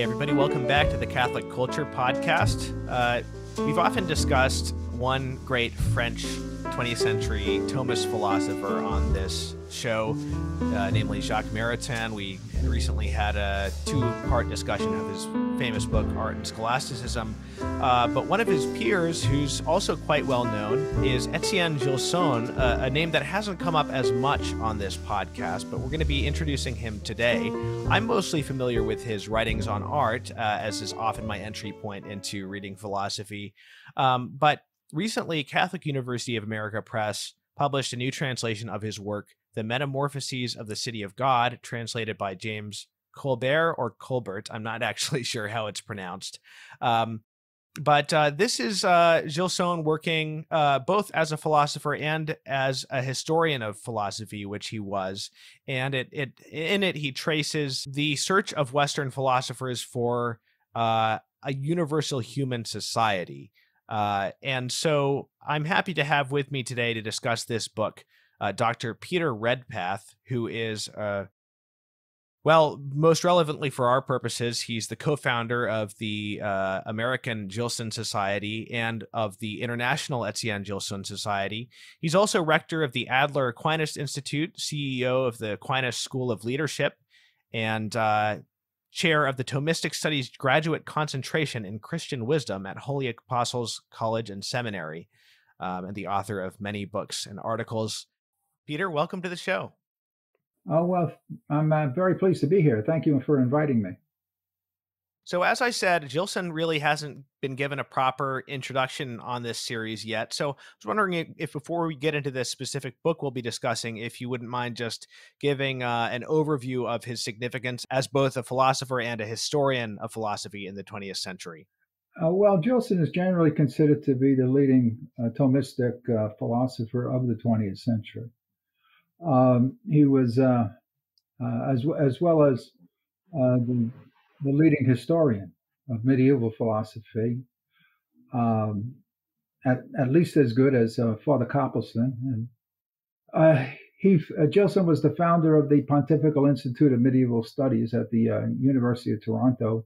Hey, everybody, welcome back to the Catholic Culture Podcast. Uh, we've often discussed one great French 20th century Thomist philosopher on this show, uh, namely Jacques Maritain. We recently had a two part discussion of his famous book, Art and Scholasticism. Uh, but one of his peers, who's also quite well known, is Etienne Gilson, uh, a name that hasn't come up as much on this podcast, but we're going to be introducing him today. I'm mostly familiar with his writings on art, uh, as is often my entry point into reading philosophy. Um, but recently, Catholic University of America Press published a new translation of his work, The Metamorphoses of the City of God, translated by James Colbert or Colbert. I'm not actually sure how it's pronounced. Um, but uh, this is uh, Gilson working uh, both as a philosopher and as a historian of philosophy, which he was. And it, it in it he traces the search of Western philosophers for uh, a universal human society. Uh, and so I'm happy to have with me today to discuss this book uh, Dr. Peter Redpath, who is uh, well, most relevantly for our purposes, he's the co founder of the uh, American Gilson Society and of the International Etienne Gilson Society. He's also rector of the Adler Aquinas Institute, CEO of the Aquinas School of Leadership, and uh, chair of the Thomistic Studies Graduate Concentration in Christian Wisdom at Holy Apostles College and Seminary, um, and the author of many books and articles. Peter, welcome to the show. Oh, well, I'm uh, very pleased to be here. Thank you for inviting me. So, as I said, Gilson really hasn't been given a proper introduction on this series yet. So, I was wondering if, if before we get into this specific book we'll be discussing, if you wouldn't mind just giving uh, an overview of his significance as both a philosopher and a historian of philosophy in the 20th century. Uh, well, Gilson is generally considered to be the leading uh, Thomistic uh, philosopher of the 20th century. Um, he was, uh, uh, as, as well as the, the leading historian of medieval philosophy, um, at, at least as good as uh, Father Copleston. And uh, he, uh, Gilson was the founder of the Pontifical Institute of Medieval Studies at the University of Toronto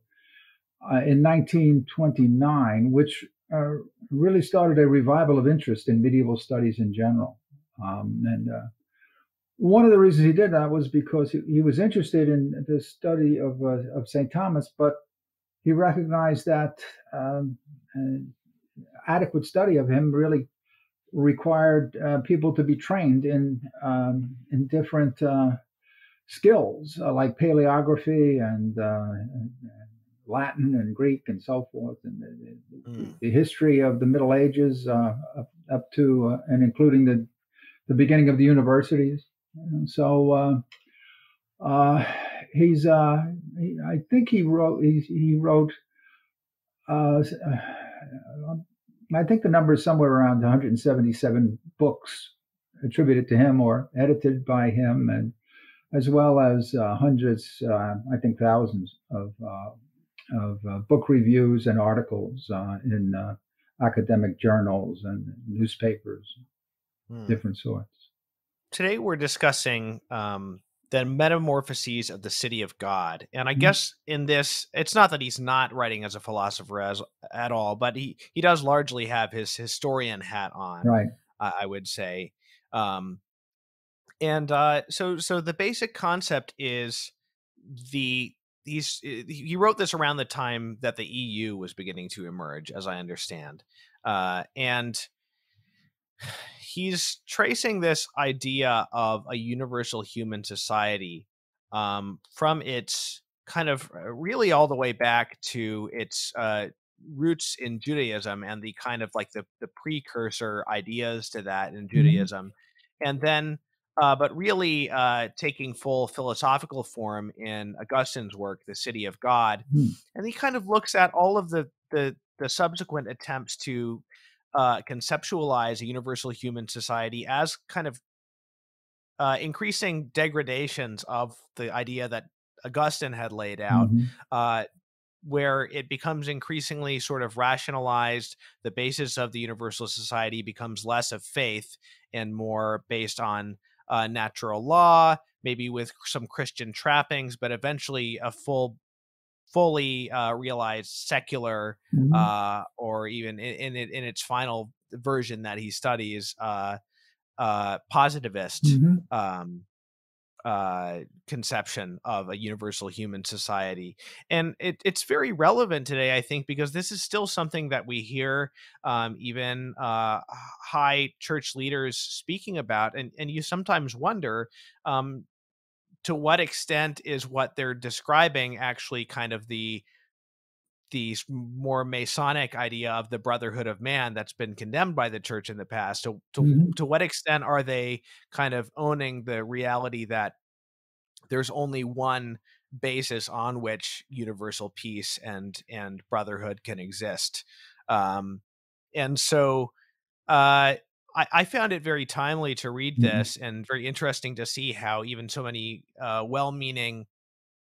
in 1929, which really started a revival of interest in medieval studies in general. Um, and one of the reasons he did that was because he, he was interested in the study of uh, of Saint Thomas, but he recognized that um, adequate study of him really required uh, people to be trained in um, in different uh, skills uh, like paleography and, uh, and, Latin and Greek and so forth, and the, mm. the history of the Middle Ages uh, up, up, to and including the the beginning of the universities. And so uh, uh, he's, uh, he, I think he wrote, he, he wrote, uh, uh, I think the number is somewhere around 177 books attributed to him or edited by him, and as well as uh, hundreds, I think thousands of of book reviews and articles in academic journals and newspapers, hmm. different sorts today we're discussing um, the metamorphoses of the city of God. And I mm-hmm. guess in this, it's not that he's not writing as a philosopher as at all, but he he does largely have his historian hat on. Right. Uh, I would say. Um, and uh, so so the basic concept is the he's he wrote this around the time that the EU was beginning to emerge, as I understand, uh, and he's tracing this idea of a universal human society um, from its kind of uh, really all the way back to its uh, roots in Judaism and the kind of like the, the precursor ideas to that in mm-hmm. Judaism. Mm-hmm. And then, uh, but really uh, taking full philosophical form in Augustine's work, The City of God. Mm-hmm. And he kind of looks at all of the, the, the subsequent attempts to uh, conceptualize a universal human society as kind of uh, increasing degradations of the idea that Augustine had laid out, mm-hmm. uh, where it becomes increasingly sort of rationalized. The basis of the universal society becomes less of faith and more based on uh, natural law, maybe with some Christian trappings, but eventually a full fully uh, realized secular mm-hmm. uh, or even in, in, in its final version that he studies uh, uh, positivist mm-hmm. um, uh, conception of a universal human society. And it, it's very relevant today, I think, because this is still something that we hear um, even uh, high church leaders speaking about. And, and you sometimes wonder um, to what extent is what they're describing actually kind of the the more Masonic idea of the brotherhood of man that's been condemned by the church in the past. To to, mm-hmm. to what extent are they kind of owning the reality that there's only one basis on which universal peace and and brotherhood can exist? Um, and so uh, I, I, found it very timely to read mm-hmm. this mm-hmm. and very interesting to see how even so many uh, well-meaning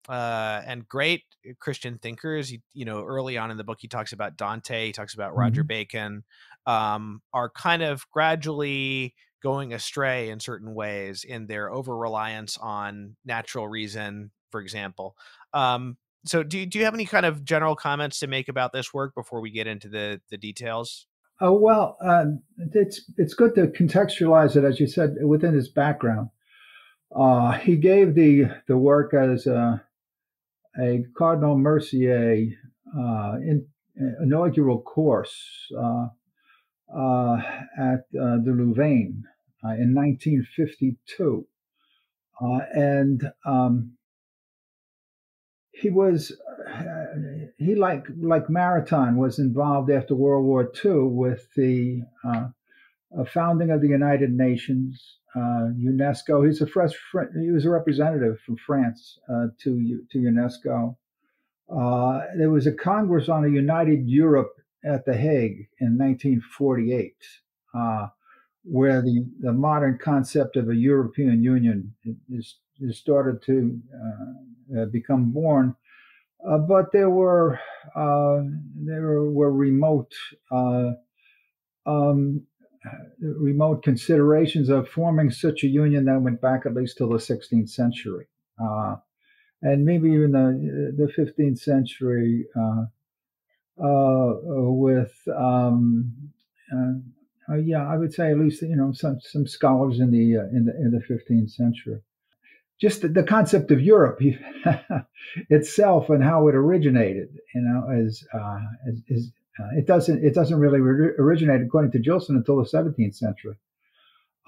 uh, and great Christian thinkers. He, you know, early on in the book, he talks about Dante, he talks about Roger mm-hmm. Bacon, um, are kind of gradually going astray in certain ways in their over reliance on natural reason, for example. Um, so, do, do you have any kind of general comments to make about this work before we get into the, the details? Oh well, uh, it's it's good to contextualize it, as you said, within his background. Uh, he gave the the work as a, a Cardinal Mercier uh, in, uh, inaugural course uh, uh, at uh, the Louvain in 1952. and um, he was he like like Maritain was involved after World War II with the founding of the United Nations uh, UNESCO. He's a fresh. He was a representative from France uh, to to UNESCO. Uh, there was a Congress on a united Europe at The Hague in 1948, uh, where the, the modern concept of a European Union is, is started to uh, uh, become born. But there were there were remote um, remote considerations of forming such a union that went back at least till the 16th century, uh, and maybe even the the 15th century uh, uh, with. Um, uh, uh, yeah, I would say at least you know some some scholars in the uh, in the in the 15th century. Just the, the concept of Europe itself and how it originated, you know, is, is, is uh, it doesn't it doesn't really re- originate, according to Gilson, until the 17th century,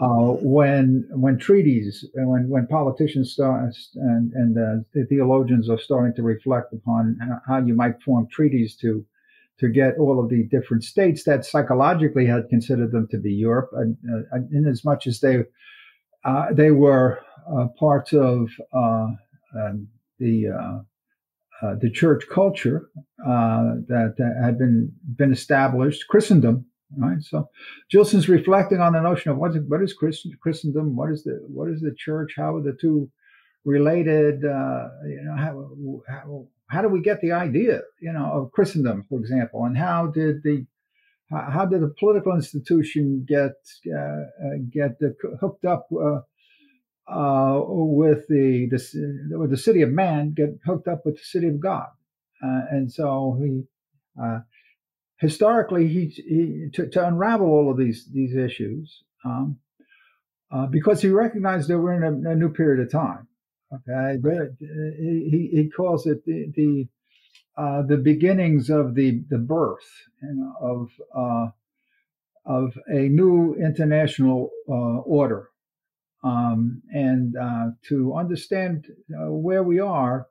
uh, when when treaties and when when politicians start and and uh, the theologians are starting to reflect upon how you might form treaties to to get all of the different states that psychologically had considered them to be Europe, and, uh, in as much as they uh, they were uh, parts of um, the uh, the church culture uh, that, that, had been been established, Christendom, right? So, Gilson's reflecting on the notion of what is, what is Christ, Christendom, what is the what is the church, how are the two related? Uh, you know, how, how how do we get the idea, you know, of Christendom, for example, and how did the how did the political institution get uh, uh, get hooked up uh, with the, the with the city of man get hooked up with the city of God, uh, and so he uh, historically he, he to, to, unravel all of these these issues um, uh, because he recognized that we're in a, a, new period of time. Okay, he he calls it the the, uh, the beginnings of the the birth you know, of uh, of a new international order um, and uh, to understand uh, where we are,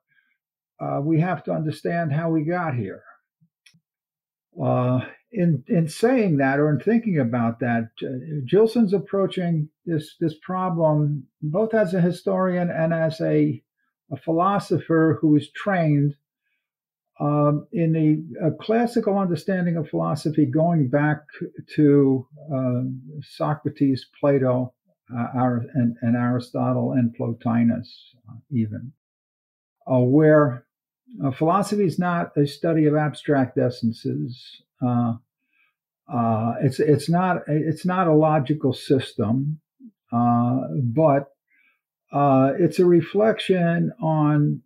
uh, we have to understand how we got here. Uh, in in saying that or in thinking about that, Gilson's approaching this this problem both as a historian and as a, a philosopher who is trained um, in a, classical understanding of philosophy, going back to uh, Socrates, Plato, and, and, Aristotle and Plotinus, uh, even, uh, where uh, philosophy is not a study of abstract essences. Uh, uh, it's it's not it's not a logical system, but it's a reflection on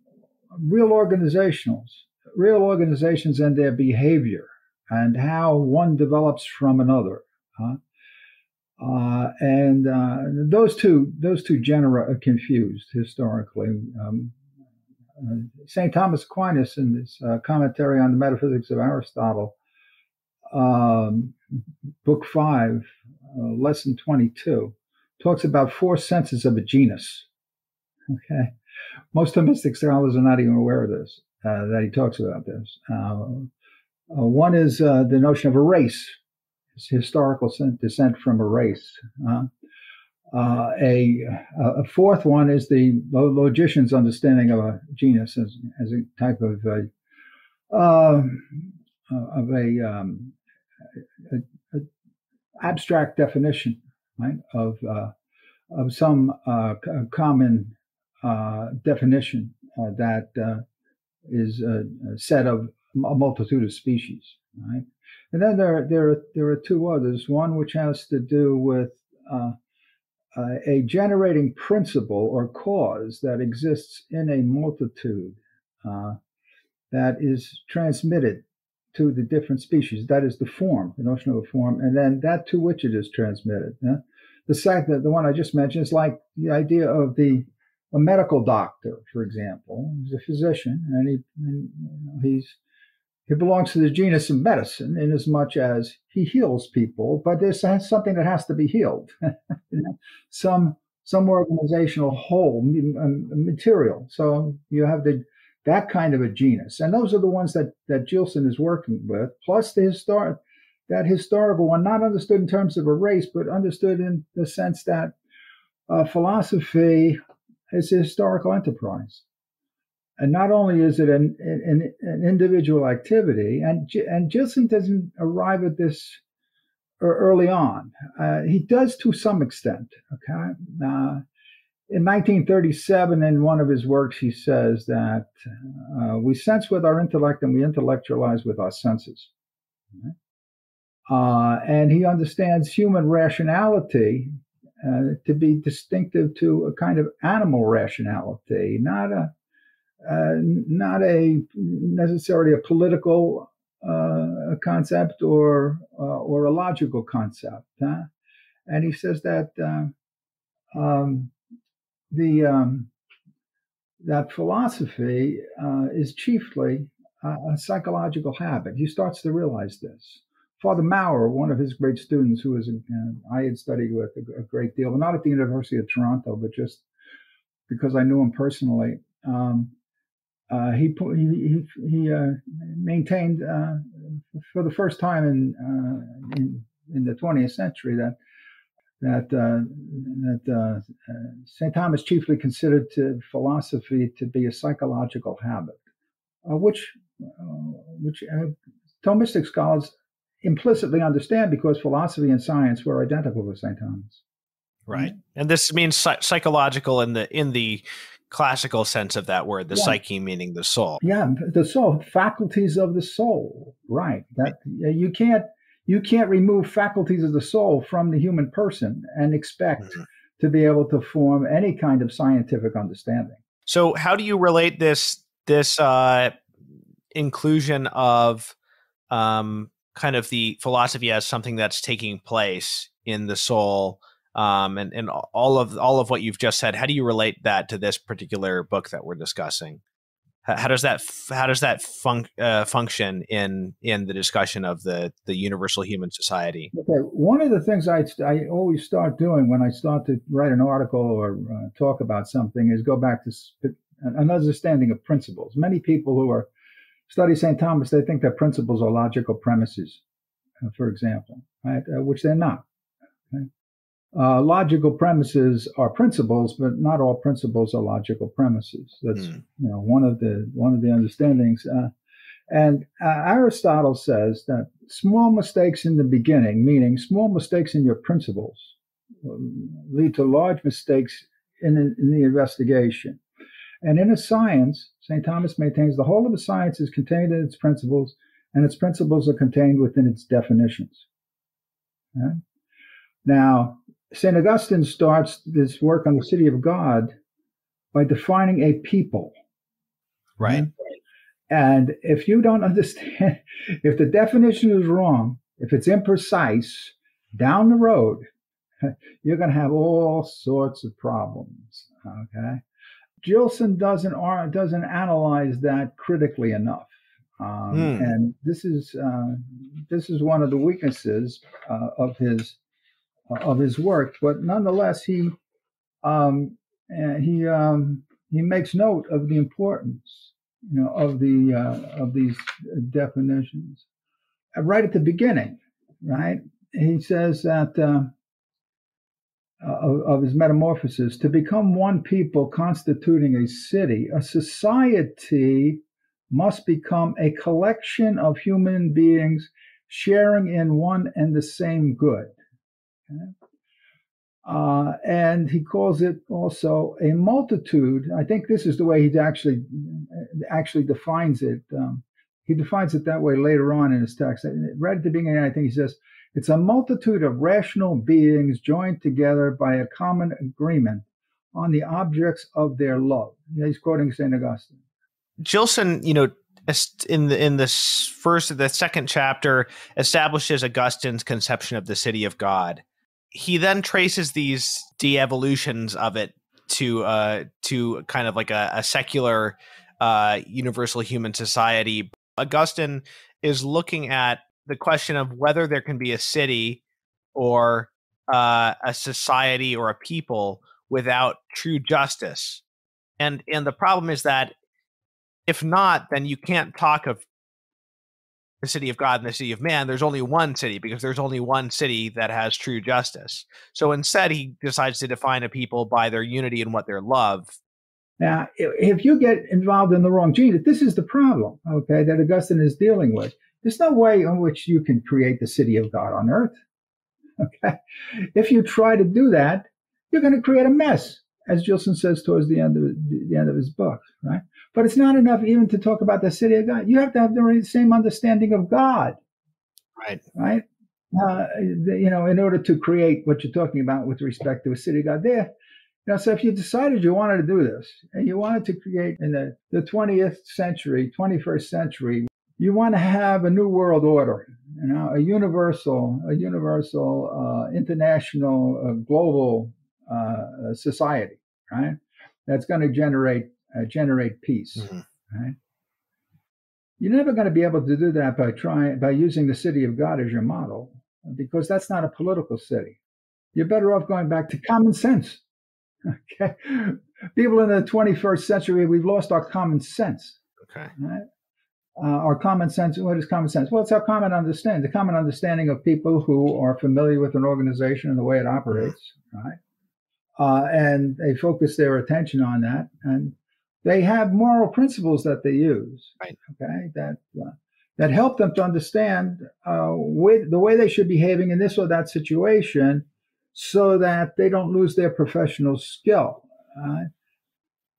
real organizationals, real organizations and their behavior and how one develops from another. Huh? Uh, and uh, those two those two genera are confused historically. Um, uh, St. Thomas Aquinas, in his uh, commentary on the Metaphysics of Aristotle, um, book five, uh, lesson twenty-two, talks about four senses of a genus. Okay, most Thomistic scholars are not even aware of this. Uh, that he talks about this. one is the notion of a race historical descent from a race. Uh, uh, a, a fourth one is the logician's understanding of a genus as, as a type of a, uh, of a, um, a, abstract definition right, of uh, of some uh, common uh, definition that is a, a set of a multitude of species. Right. And then there, there, there are two others. One which has to do with uh, a generating principle or cause that exists in a multitude uh, that is transmitted to the different species. That is the form, the notion of a form, and then that to which it is transmitted. Yeah? The second, the one I just mentioned, is like the idea of the a medical doctor, for example. He's a physician, and he and, he's he belongs to the genus of medicine in as much as he heals people, but there's something that has to be healed. some some organizational whole um, material. So you have the that kind of a genus, and those are the ones that that Gilson is working with. Plus the historic that historical one, not understood in terms of a race, but understood in the sense that uh, philosophy is a historical enterprise. And not only is it an, an, an individual activity, and, and Gilson doesn't arrive at this early on. Uh, he does to some extent. Okay. Uh, in 1937, in one of his works, he says that uh, we sense with our intellect and we intellectualize with our senses. Uh, and he understands human rationality uh, to be distinctive to a kind of animal rationality, not a not a necessarily a political uh, concept or uh, or a logical concept. Huh? And he says that uh, um, the um, that philosophy uh, is chiefly a psychological habit. He starts to realize this. Father Maurer, one of his great students, who was uh, I had studied with a, a, great deal, not at the University of Toronto, but just because I knew him personally. Um, uh, he he he uh, maintained uh, for the first time in, uh, in, in the 20th century that that uh, that St. Thomas chiefly considered to philosophy to be a psychological habit, which which Thomistic scholars implicitly understand because philosophy and science were identical with St. Thomas. Right, and this means psychological in the in the classical sense of that word, the yeah. psyche meaning the soul. Yeah, the soul, faculties of the soul. Right. That you can't you can't remove faculties of the soul from the human person and expect mm-hmm. to be able to form any kind of scientific understanding. So, how do you relate this this uh, inclusion of um, kind of the philosophy as something that's taking place in the soul? Um, and and all of all of what you've just said. How do you relate that to this particular book that we're discussing? How, how does that how does that fun, uh, function in in the discussion of the the universal human society? Okay, one of the things I I always start doing when I start to write an article or uh, talk about something is go back to an understanding of principles. Many people who are study St. Thomas, they think that principles are logical premises, uh, for example, right? Uh, which they're not. Uh, logical premises are principles, but not all principles are logical premises. That's mm. you know one of the one of the understandings. Uh, and uh, Aristotle says that small mistakes in the beginning, meaning small mistakes in your principles, lead to large mistakes in, in the investigation. And in a science, St. Thomas maintains the whole of a science is contained in its principles, and its principles are contained within its definitions. Okay? Now, St. Augustine starts this work on the city of God by defining a people. Right. And if you don't understand, if the definition is wrong, if it's imprecise, down the road, you're going to have all sorts of problems. Okay. Gilson doesn't doesn't analyze that critically enough, um, mm. and this is uh, this is one of the weaknesses uh, of his of his work. But nonetheless, he um, he um, he makes note of the importance, you know, of the uh, of these definitions. Uh, right at the beginning, right, he says that. Uh, of, of, his metamorphosis to become one people constituting a city, a society must become a collection of human beings sharing in one and the same good. Uh, and he calls it also a multitude. I think this is the way he actually actually defines it. Um, he defines it that way later on in his text. Right at the beginning, I think he says, "It's a multitude of rational beings joined together by a common agreement on the objects of their love." He's quoting Saint Augustine. Gilson, you know, in the in this first the second chapter establishes Augustine's conception of the city of God he then traces these de-evolutions of it to uh to kind of like a, a secular uh universal human society. Augustine is looking at the question of whether there can be a city or uh, a society or a people without true justice. And and the problem is that if not then you can't talk of the city of God and the city of man, there's only one city because there's only one city that has true justice. So instead, he decides to define a people by their unity and what their love. Now, if you get involved in the wrong gene, this is the problem, okay, that Augustine is dealing with. There's no way in which you can create the city of God on earth. Okay. If you try to do that, you're going to create a mess, as Gilson says towards the end of the end of his book, right? But it's not enough even to talk about the city of God. You have to have the same understanding of God. Right. Right. Uh, you know, in order to create what you're talking about with respect to a city of God there. You know, so if you decided you wanted to do this and you wanted to create in the, the 20th century, 21st century, you want to have a new world order, you know, a universal, a universal, uh, international, uh, global uh, society, right? That's going to generate uh, generate peace. Mm-hmm. Right? You're never going to be able to do that by trying by using the city of God as your model, because that's not a political city. You're better off going back to common sense. Okay, people in the 21st century, we've lost our common sense. Okay, right? uh, our common sense. What is common sense? Well, it's our common understanding, the common understanding of people who are familiar with an organization and the way it operates, mm-hmm. right? Uh, and they focus their attention on that, and they have moral principles that they use. Right. Okay. That uh, that help them to understand uh, with the way they should be behaving in this or that situation, so that they don't lose their professional skill. Uh,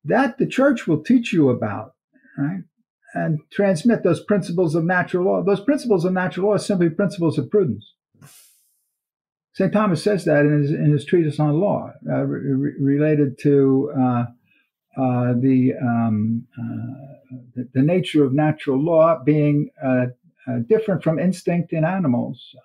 that the church will teach you about, right? And transmit those principles of natural law. Those principles of natural law are simply principles of prudence. St. Thomas says that in his, in his treatise on law, uh, re- related to uh, uh, the, um, uh, the, the nature of natural law being uh, different from instinct in animals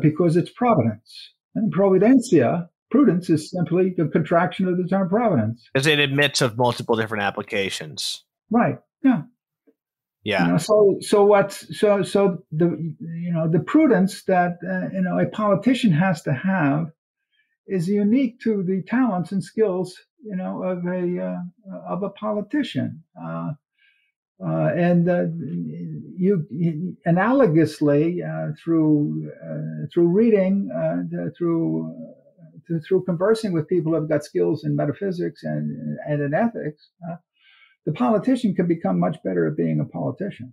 because it's providence. And providentia, prudence, is simply the contraction of the term providence. Because it admits of multiple different applications. Right. Yeah. Yeah. You know, so so what's so so the you know the prudence that uh, you know a politician has to have is unique to the talents and skills you know, of a uh, of a politician. Uh, uh, and uh, you, you, analogously uh, through uh, through reading, through through conversing with people who've got skills in metaphysics and and in ethics, the politician can become much better at being a politician.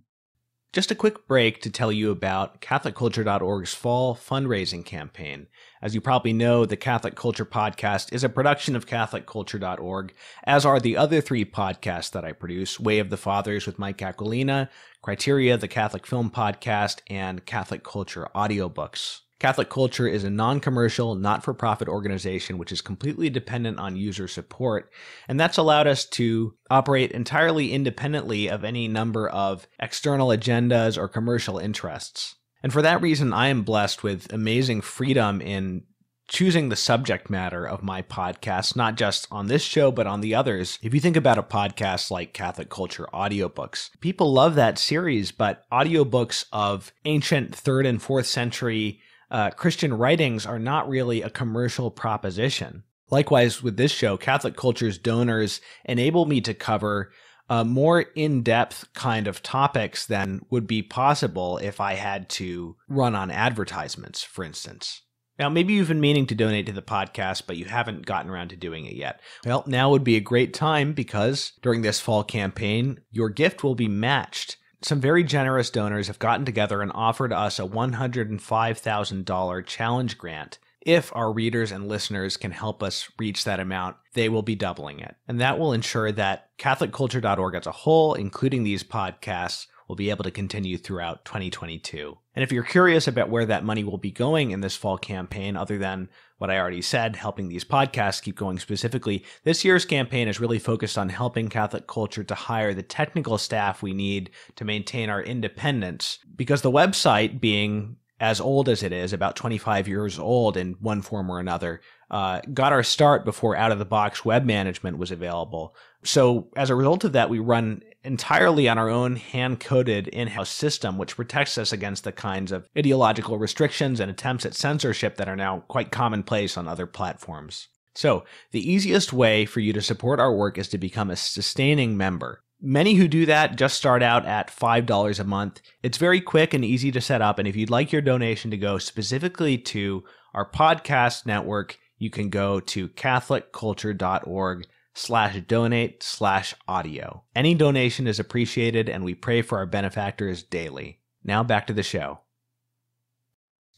Just a quick break to tell you about CatholicCulture.org's fall fundraising campaign. As you probably know, the Catholic Culture Podcast is a production of CatholicCulture.org, as are the other three podcasts that I produce Way of the Fathers with Mike Aquilina, Criteria, the Catholic Film Podcast, and Catholic Culture Audiobooks. Catholic Culture is a non commercial, not for profit organization which is completely dependent on user support. And that's allowed us to operate entirely independently of any number of external agendas or commercial interests. And for that reason, I am blessed with amazing freedom in choosing the subject matter of my podcast, not just on this show, but on the others. If you think about a podcast like Catholic Culture Audiobooks, people love that series, but audiobooks of ancient third and fourth century uh, Christian writings are not really a commercial proposition. Likewise, with this show, Catholic Culture's donors enable me to cover uh, more in depth kind of topics than would be possible if I had to run on advertisements, for instance. Now, maybe you've been meaning to donate to the podcast, but you haven't gotten around to doing it yet. Well, now would be a great time because during this fall campaign, your gift will be matched. Some very generous donors have gotten together and offered us a $105,000 challenge grant. If our readers and listeners can help us reach that amount, they will be doubling it. And that will ensure that CatholicCulture.org as a whole, including these podcasts, will be able to continue throughout 2022. And if you're curious about where that money will be going in this fall campaign, other than what I already said, helping these podcasts keep going specifically, this year's campaign is really focused on helping Catholic culture to hire the technical staff we need to maintain our independence. Because the website, being as old as it is, about 25 years old in one form or another, uh, got our start before out of the box web management was available. So, as a result of that, we run entirely on our own hand coded in house system, which protects us against the kinds of ideological restrictions and attempts at censorship that are now quite commonplace on other platforms. So, the easiest way for you to support our work is to become a sustaining member. Many who do that just start out at $5 a month. It's very quick and easy to set up. And if you'd like your donation to go specifically to our podcast network, you can go to catholicculture.org slash donate slash audio. Any donation is appreciated and we pray for our benefactors daily. Now back to the show.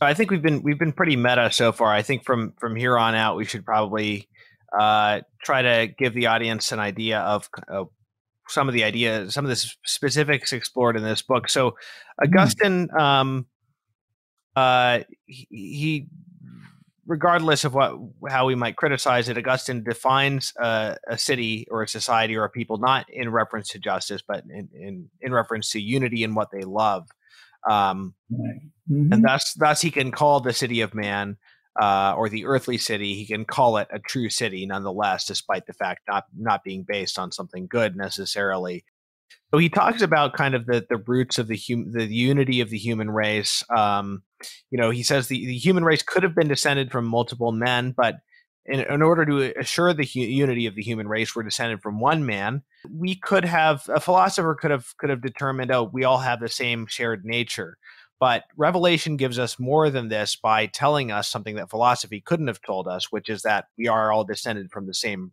I think we've been we've been pretty meta so far. I think from from here on out we should probably uh, try to give the audience an idea of uh, some of the ideas, some of the specifics explored in this book. So hmm. Augustine, um, uh, he, he regardless of what how we might criticize it, Augustine defines uh, a city or a society or a people not in reference to justice, but in in, in reference to unity and what they love. Um, mm-hmm. And thus, thus he can call the city of man uh, or the earthly city. He can call it a true city, nonetheless, despite the fact not not being based on something good necessarily. So he talks about kind of the the roots of the hum- the unity of the human race. Um, you know, he says the, the human race could have been descended from multiple men, but in, in order to assure the hu- unity of the human race, we're descended from one man. We could have a philosopher could have could have determined, oh, we all have the same shared nature. But Revelation gives us more than this by telling us something that philosophy couldn't have told us, which is that we are all descended from the same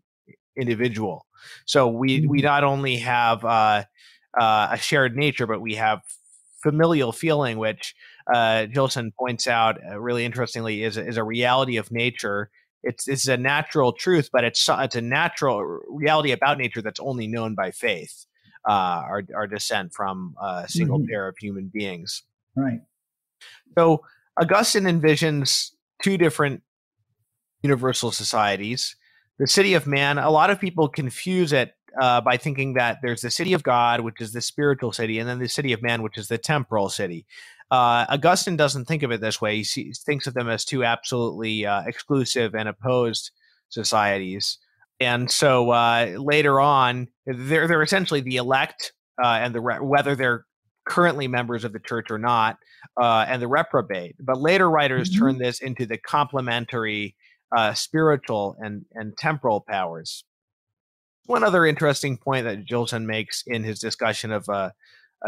individual. So we we mm-hmm. not only have uh, uh, a shared nature, but we have familial feeling, which uh, Gilson points out uh, really interestingly is is a reality of nature. It's it's a natural truth, but it's it's a natural reality about nature that's only known by faith. Uh, our our descent from a single mm-hmm. pair of human beings. Right. So Augustine envisions two different universal societies. The city of man. A lot of people confuse it uh, by thinking that there's the city of God, which is the spiritual city, and then the city of man, which is the temporal city. Uh, Augustine doesn't think of it this way. He sees, thinks of them as two absolutely uh, exclusive and opposed societies. And so uh, later on, they're they're essentially the elect uh, and the re- whether they're currently members of the church or not, uh, and the reprobate. But later writers mm-hmm. turn this into the complementary spiritual and and temporal powers one other interesting point that Gilson makes in his discussion of uh,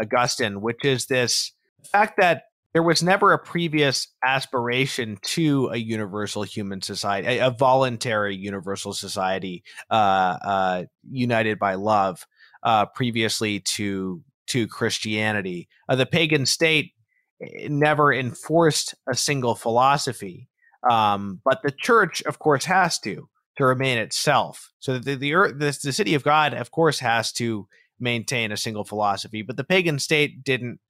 Augustine, which is this fact that there was never a previous aspiration to a universal human society, a, a voluntary universal society uh, uh, united by love, uh, previously to to Christianity. Uh, the pagan state eh, never enforced a single philosophy, um, but the church, of course, has to to remain itself. So the the, earth, the the city of God, of course, has to maintain a single philosophy, but the pagan state didn't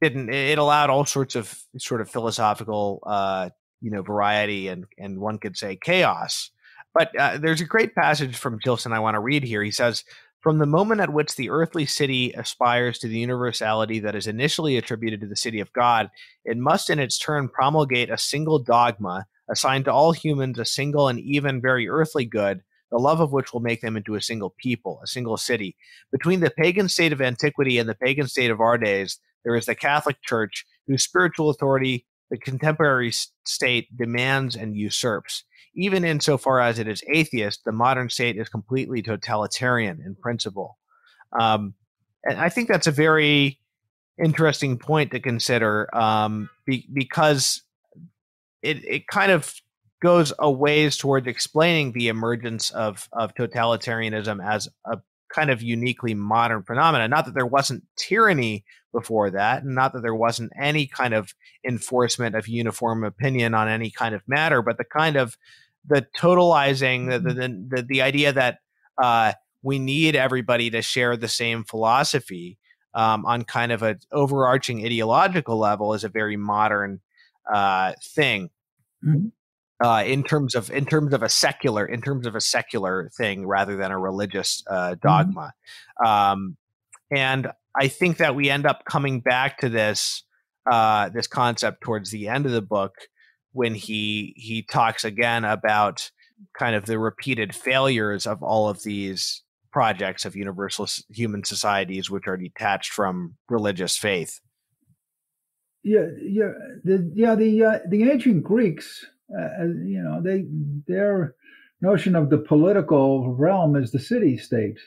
didn't it allowed all sorts of sort of philosophical uh, you know variety and and one could say chaos. But uh, there's a great passage from Gilson I want to read here. He says, "From the moment at which the earthly city aspires to the universality that is initially attributed to the city of God, it must in its turn promulgate a single dogma." Assigned to all humans a single and even very earthly good, the love of which will make them into a single people, a single city. Between the pagan state of antiquity and the pagan state of our days, there is the Catholic Church, whose spiritual authority the contemporary state demands and usurps. Even insofar as it is atheist, the modern state is completely totalitarian in principle. Um, and I think that's a very interesting point to consider um, be, because it, it kind of goes a ways towards explaining the emergence of of totalitarianism as a kind of uniquely modern phenomenon. Not that there wasn't tyranny before that, and not that there wasn't any kind of enforcement of uniform opinion on any kind of matter, but the kind of the totalizing, the the the, the idea that uh, we need everybody to share the same philosophy um, on kind of an overarching ideological level is a very modern uh, thing. Mm-hmm uh, in terms of in terms of a secular in terms of a secular thing rather than a religious uh, mm-hmm. dogma. Mm-hmm. Um, and I think that we end up coming back to this uh, this concept towards the end of the book when he he talks again about kind of the repeated failures of all of these projects of universal human societies which are detached from religious faith. Yeah, yeah, the yeah the uh, the ancient Greeks uh, you know, they their notion of the political realm is the city state.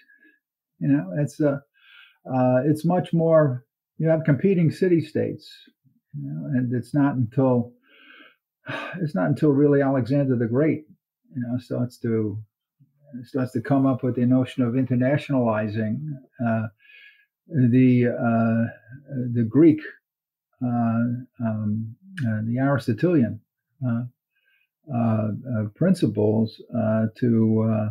You know, it's uh, uh, it's much more. You have competing city states, you know, and it's not until it's not until really Alexander the Great, you know, starts to starts to come up with the notion of internationalizing uh, the uh, the Greek, uh, um, uh, the Aristotelian uh, principles uh, to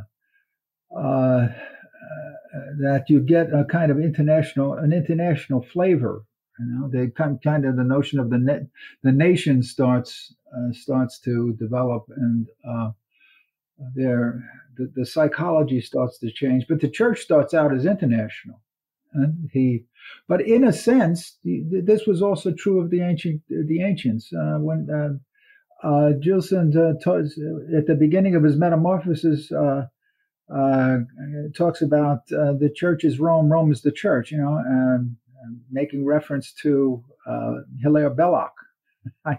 that you get a kind of international an international flavor. You know, they kind kind of the notion of the net the nation starts starts to develop and there the, the psychology starts to change but the church starts out as international and he but in a sense this was also true of the ancient the ancients uh, when uh, uh, Gilson uh, at the beginning of his Metamorphosis uh, uh talks about uh, the church is Rome, Rome is the church, you know, and, and making reference to uh, Hilaire Belloc.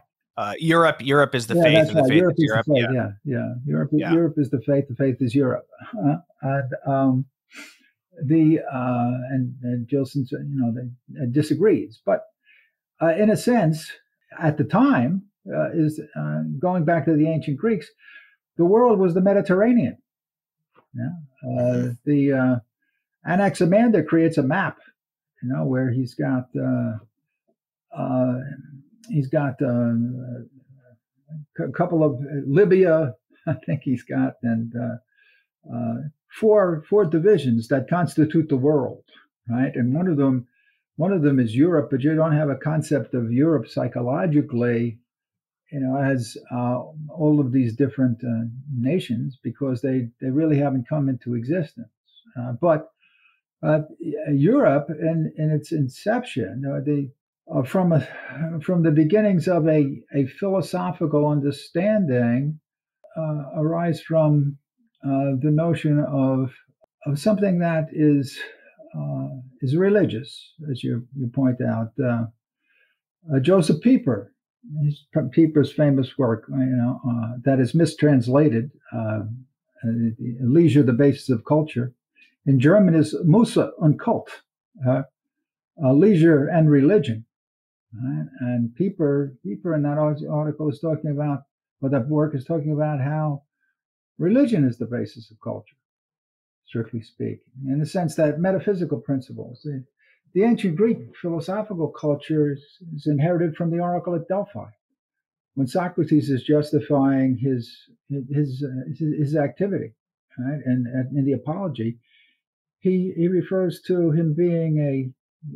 Europe, Europe is the yeah, faith, and the faith Europe is Europe. Faith, yeah. yeah, yeah. Europe, yeah. Europe is the faith. The faith is Europe. and um, the and, and Gilson, you know, they, disagrees, but in a sense, at the time, uh, is uh, going back to the ancient Greeks, the world was the Mediterranean. Yeah? Uh, mm-hmm. the uh, Anaximander creates a map, you know, where he's got uh, uh, he's got a couple of Libya, I think he's got, and four four divisions that constitute the world, right? And one of them one of them is Europe, but you don't have a concept of Europe psychologically you know, as uh, all of these different uh, nations because they, they really haven't come into existence. Uh, but uh, Europe, in, in its inception, uh, the, uh, from a, from the beginnings of a, a philosophical understanding, arise from the notion of of something that is is religious, as you you point out. Joseph Pieper Pieper's famous work, you know, uh, that is mistranslated, uh, uh, "Leisure: The Basis of Culture." In German, is Musse und Kult, uh, uh, leisure and religion. Right? And Pieper, Pieper in that article is talking about, or that work is talking about how religion is the basis of culture, strictly speaking, in the sense that metaphysical principles, the, the ancient Greek philosophical culture is, inherited from the oracle at Delphi. When Socrates is justifying his his his, activity, right, and, in the apology, he he refers to him being a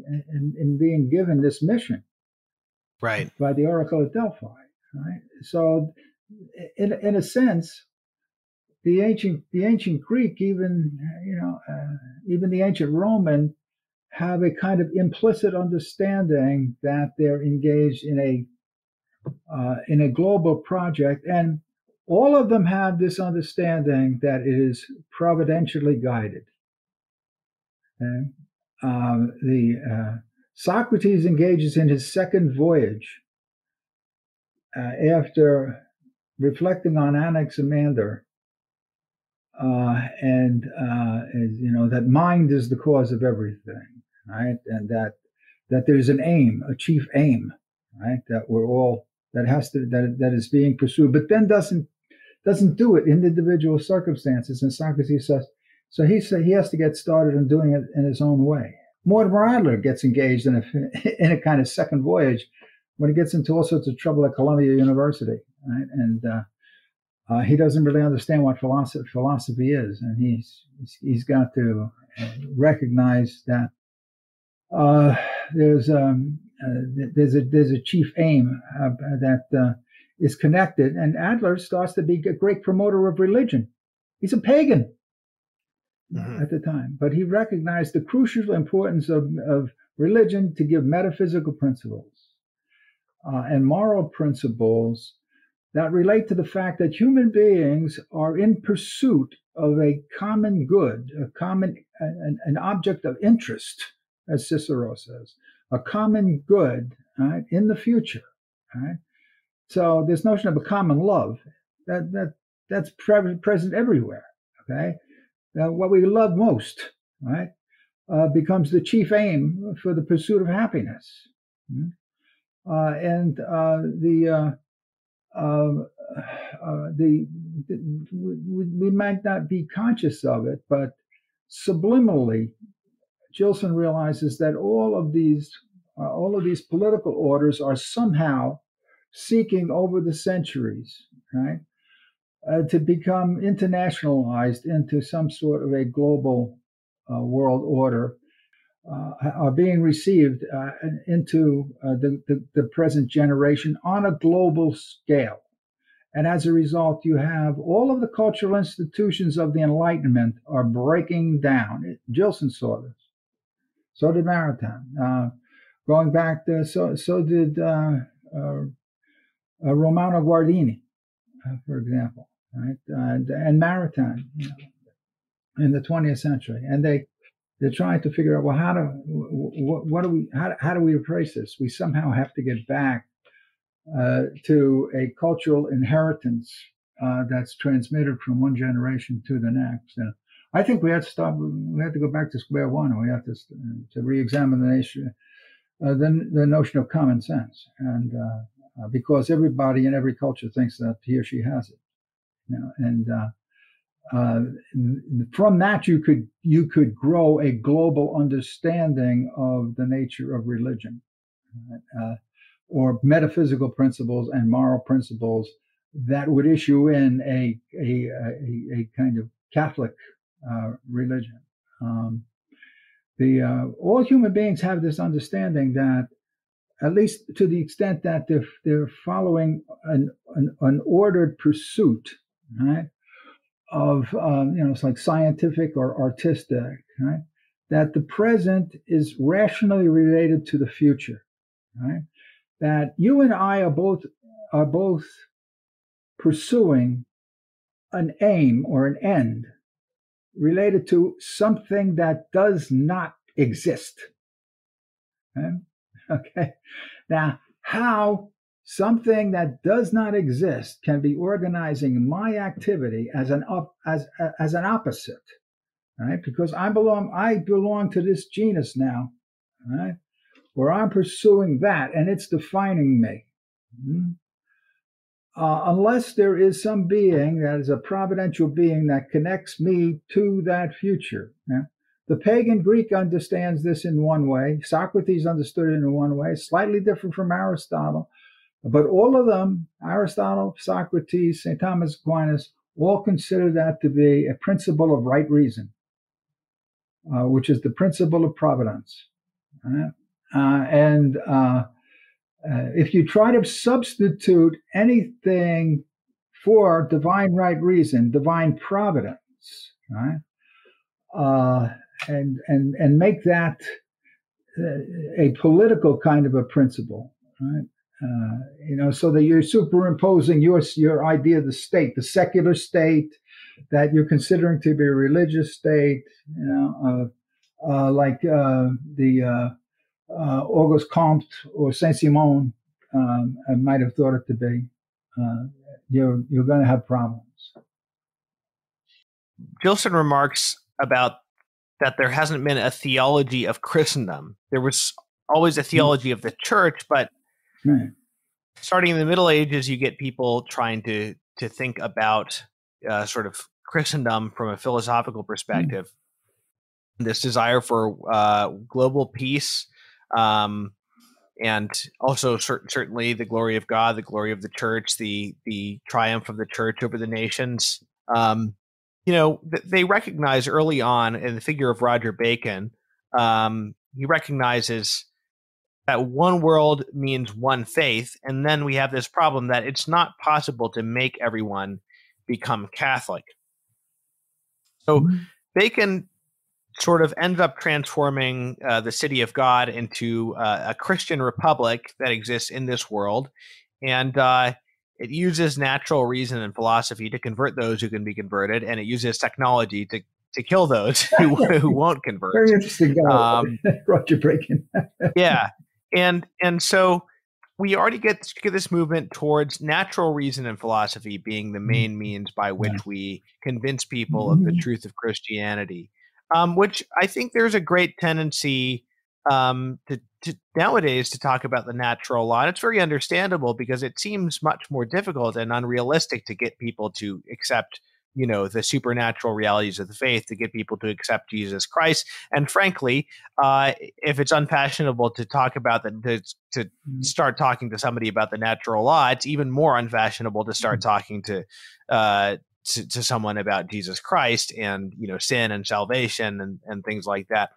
in, in being given this mission right? By the Oracle at Delphi, right? So, in in a sense, the ancient the ancient Greek, even you know, uh, even the ancient Roman, have a kind of implicit understanding that they're engaged in a uh, in a global project, and all of them have this understanding that it is providentially guided. And um, the uh, Socrates engages in his second voyage uh, after reflecting on Anaximander, uh, and, uh, you know that mind is the cause of everything, right? And that that there's an aim, a chief aim, right? That we're all that has to that that is being pursued, but then doesn't doesn't do it in individual circumstances. And Socrates says, so he said he has to get started in doing it in his own way. Mortimer Adler gets engaged in a in a kind of second voyage when he gets into all sorts of trouble at Columbia University, right? And uh, uh, he doesn't really understand what philosophy philosophy is, and he's he's got to recognize that uh, there's um, uh, there's a there's a chief aim uh, that uh, is connected, and Adler starts to be a great promoter of religion. He's a pagan mm-hmm. at the time, but he recognized the crucial importance of, of religion to give metaphysical principles uh, and moral principles that relate to the fact that human beings are in pursuit of a common good, a common an, an object of interest, as Cicero says, a common good right, in the future. Right? So this notion of a common love that that that's pre- present everywhere. Okay, now, what we love most, right, uh, becomes the chief aim for the pursuit of happiness. Mm-hmm. Uh, and uh, the, uh, uh, the, the we, might not be conscious of it, but subliminally, Gilson realizes that all of these uh, all of these political orders are somehow seeking over the centuries, right, uh, to become internationalized into some sort of a global uh, world order are being received uh, into uh, the, the, the, present generation on a global scale. And as a result, you have all of the cultural institutions of the Enlightenment are breaking down. Gilson saw this. So did Maritain. Uh, going back to, so, so did Romano Guardini, for example right? And, and Maritain, you know, in the 20th century, and they they're trying to figure out well how do what, what do we how, how do we replace this? We somehow have to get back uh, to a cultural inheritance uh, that's transmitted from one generation to the next. And I think we have to stop. We have to go back to square one. We have to to re-examine the nation, uh, the the notion of common sense, and uh, uh, because everybody in every culture thinks that he or she has it. You know, and uh, from that you could you could grow a global understanding of the nature of religion, uh, or metaphysical principles and moral principles that would issue in a a, a, a kind of Catholic uh, religion. Um, the uh, all human beings have this understanding that at least to the extent that they're, they're following an, an, an ordered pursuit right? Of um, you know, it's like scientific or artistic, right? That the present is rationally related to the future, right? That you and I are both are both pursuing an aim or an end related to something that does not exist. Okay. okay. Now, how something that does not exist can be organizing my activity as an as as an opposite right because i belong i belong to this genus now right where i'm pursuing that and it's defining me mm-hmm. uh, unless there is some being that is a providential being that connects me to that future yeah? the pagan greek understands this in one way socrates understood it in one way slightly different from aristotle but all of them, Aristotle, Socrates, St. Thomas Aquinas, all consider that to be a principle of right reason, uh, which is the principle of providence. Uh, and uh, uh, if you try to substitute anything for divine right reason, divine providence, right, uh, and and and make that uh, a political kind of a principle, right? Uh, you know, so that you're superimposing your your idea of the state, the secular state that you're considering to be a religious state, you know, uh, uh, like uh, the uh, uh, Auguste Comte or Saint Simon um, might have thought it to be. you're you're going to have problems. Gilson remarks about that there hasn't been a theology of Christendom. There was always a hmm. theology of the church, but Right. Starting in the Middle Ages, you get people trying to to think about uh, sort of Christendom from a philosophical hmm. perspective. Mm. This desire for uh, global peace, um, and also cer- certainly the glory of God, the glory of the church, the the triumph of the church over the nations. Um, you know, th- they recognize early on in the figure of Roger Bacon. Um, he recognizes that one world means one faith, and then we have this problem that it's not possible to make everyone become Catholic. So mm-hmm. Bacon sort of ends up transforming uh, the city of God into uh, a Christian republic that exists in this world, and uh, it uses natural reason and philosophy to convert those who can be converted, and it uses technology to to kill those who, who won't convert. Very interesting guy, um, Roger Bacon. yeah, and and so we already get, get this movement towards natural reason and philosophy being the mm-hmm. main means by which we convince people of the mm-hmm. truth of Christianity, um, which I think there's a great tendency um, to, to, nowadays to talk about the natural law. And it's very understandable because it seems much more difficult and unrealistic to get people to accept you know the supernatural realities of the faith to get people to accept jesus christ and frankly uh, if it's unfashionable to talk about the to, to mm-hmm. start talking to somebody about the natural law it's even more unfashionable to start mm-hmm. talking to uh, to, to, someone about Jesus Christ and you know sin and salvation and, and things like that.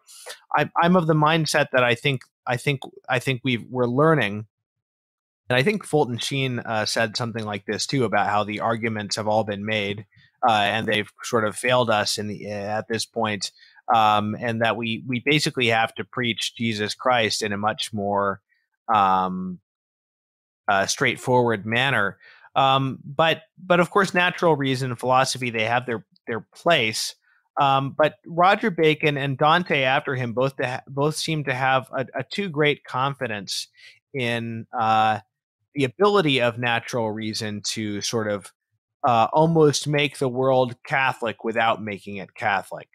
I, I'm of the mindset that I think I think I think we we're learning, and I think Fulton Sheen uh, said something like this too about how the arguments have all been made uh, and they've sort of failed us in the at this point, um, and that we we basically have to preach Jesus Christ in a much more um, uh, straightforward manner. Um, but but of course, natural reason and philosophy they have their their place. Um, but Roger Bacon and Dante after him both ha- both seem to have a, a too great confidence in uh, the ability of natural reason to sort of uh, almost make the world Catholic without making it Catholic.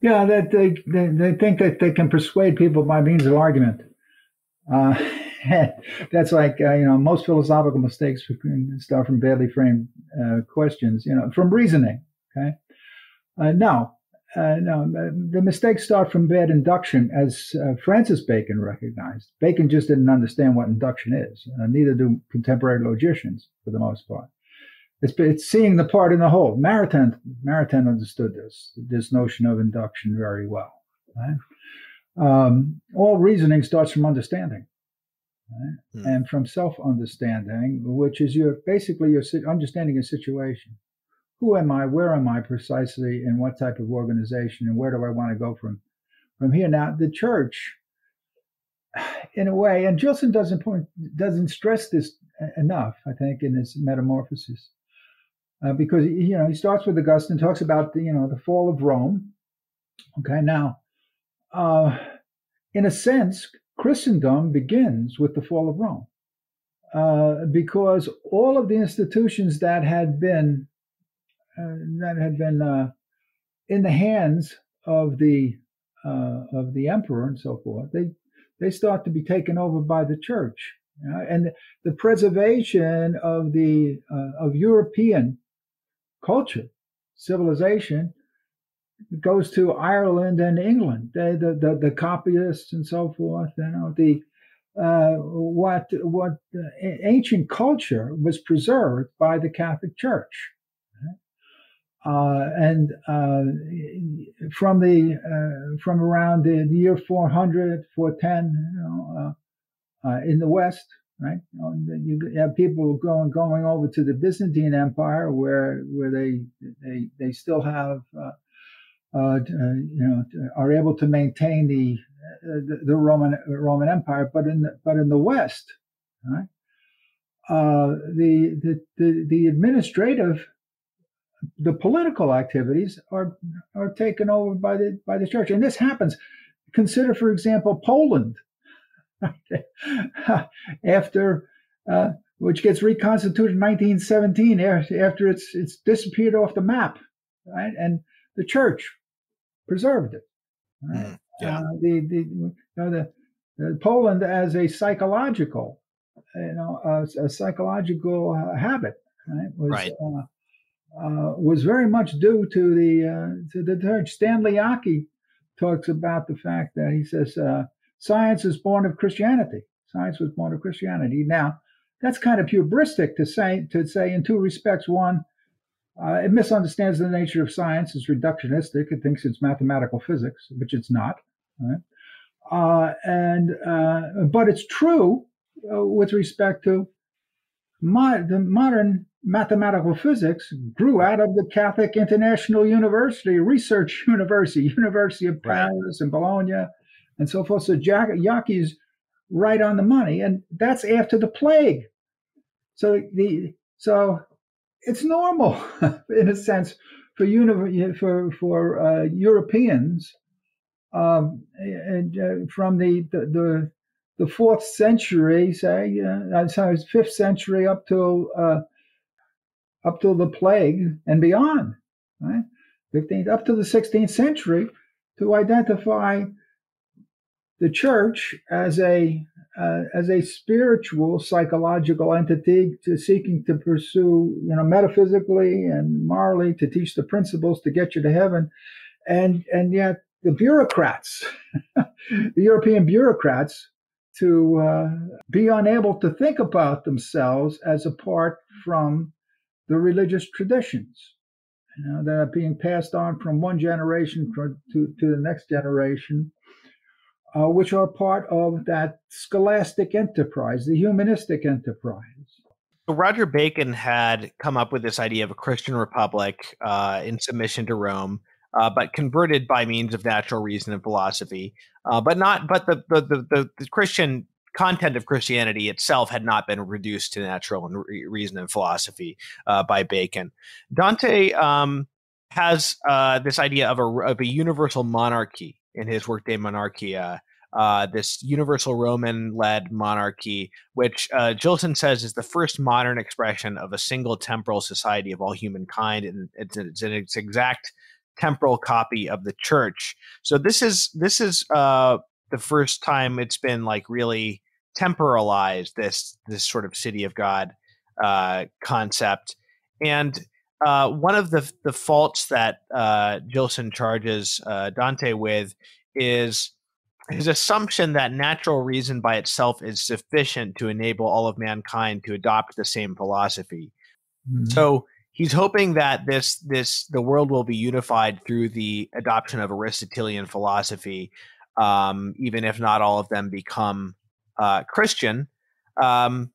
Yeah, that they, they, they think that they can persuade people by means of argument. Uh, that's like uh, you know most philosophical mistakes start from badly framed uh, questions, you know, from reasoning. Okay, uh, no, uh, no, the mistakes start from bad induction, as uh, Francis Bacon recognized. Bacon just didn't understand what induction is. neither do contemporary logicians, for the most part. It's, it's seeing the part in the whole. Maritain, Maritain understood this, this notion of induction very well. Right? Um, all reasoning starts from understanding. Right? Hmm. And from self-understanding, which is your basically your understanding a situation. Who am I? Where am I precisely? In what type of organization? And where do I want to go from from here? Now, the church, in a way, and Gilson doesn't point doesn't stress this enough. I think in his Metamorphosis, uh, because you know he starts with Augustine, talks about the you know the fall of Rome. Okay, now, uh, in a sense, Christendom begins with the fall of Rome, uh, because all of the institutions that had been uh, that had been uh, in the hands of the uh, of the emperor and so forth, they they start to be taken over by the church. and the preservation of the of European culture, civilization, goes to Ireland and England. The, the, the, copyists and so forth, you know, the, uh, what, what ancient culture was preserved by the Catholic Church. Uh, and uh, from the uh, from around the, the, year 400, 410, you know, uh, in the West, right? You have people going going over to the Byzantine Empire, where where they they they still have uh, uh, you know are able to maintain the, the, the Roman Roman Empire, but in the, but in the West, right? Uh, the, the the the administrative the political activities are are taken over by the by the church, and this happens. Consider, for example, Poland, after uh, which gets reconstituted in 1917 after it's it's disappeared off the map, right? And the church preserved it. Right? Mm, yeah. Uh, the the you know the, the, Poland as a psychological, you know, a, a psychological uh, habit, right? Was, right. Uh, uh, was very much due to the uh, to the church. Stanley Jaki talks about the fact that he says uh, science is born of Christianity. Science was born of Christianity. Now, that's kind of hubristic to say to say in two respects. One, uh, it misunderstands the nature of science. It's reductionistic. It thinks it's mathematical physics, which it's not. Right? Uh, and uh, but it's true with respect to my, the modern mathematical physics grew out of the Catholic International University, Research University, University of Paris right. and Bologna, and so forth. So Jack, Jaki's right on the money, and that's after the plague. So the so it's normal in a sense for uni- for for uh, Europeans um, and, uh, from the, the, the fourth century, say, uh, sorry, fifth century up to uh, up till the plague and beyond, right? 15th up to the 16th century, to identify the church as a uh, as a spiritual psychological entity to seeking to pursue you know metaphysically and morally to teach the principles to get you to heaven. And and yet the bureaucrats the european bureaucrats to uh, be unable to think about themselves as apart from the religious traditions you know, that are being passed on from one generation to, to the next generation, uh, which are part of that scholastic enterprise, the humanistic enterprise. So Roger Bacon had come up with this idea of a Christian republic uh, in submission to Rome, uh, but converted by means of natural reason and philosophy. Uh, but not, but the, the the, the Christian content of Christianity itself had not been reduced to natural and re- reason and philosophy uh, by Bacon. Dante um, has uh, this idea of a, of a universal monarchy in his work De Monarchia. Uh, this universal Roman led monarchy, which uh, says is the first modern expression of a single temporal society of all humankind. And it's, it's an exact temporal copy of the church. So this is this is uh, the first time it's been like really temporalized this this sort of city of God uh, concept. And uh, one of the the faults that uh, Gilson charges uh, Dante with is his assumption that natural reason by itself is sufficient to enable all of mankind to adopt the same philosophy. Mm-hmm. So he's hoping that this this the world will be unified through the adoption of Aristotelian philosophy, um, even if not all of them become uh, Christian. Um,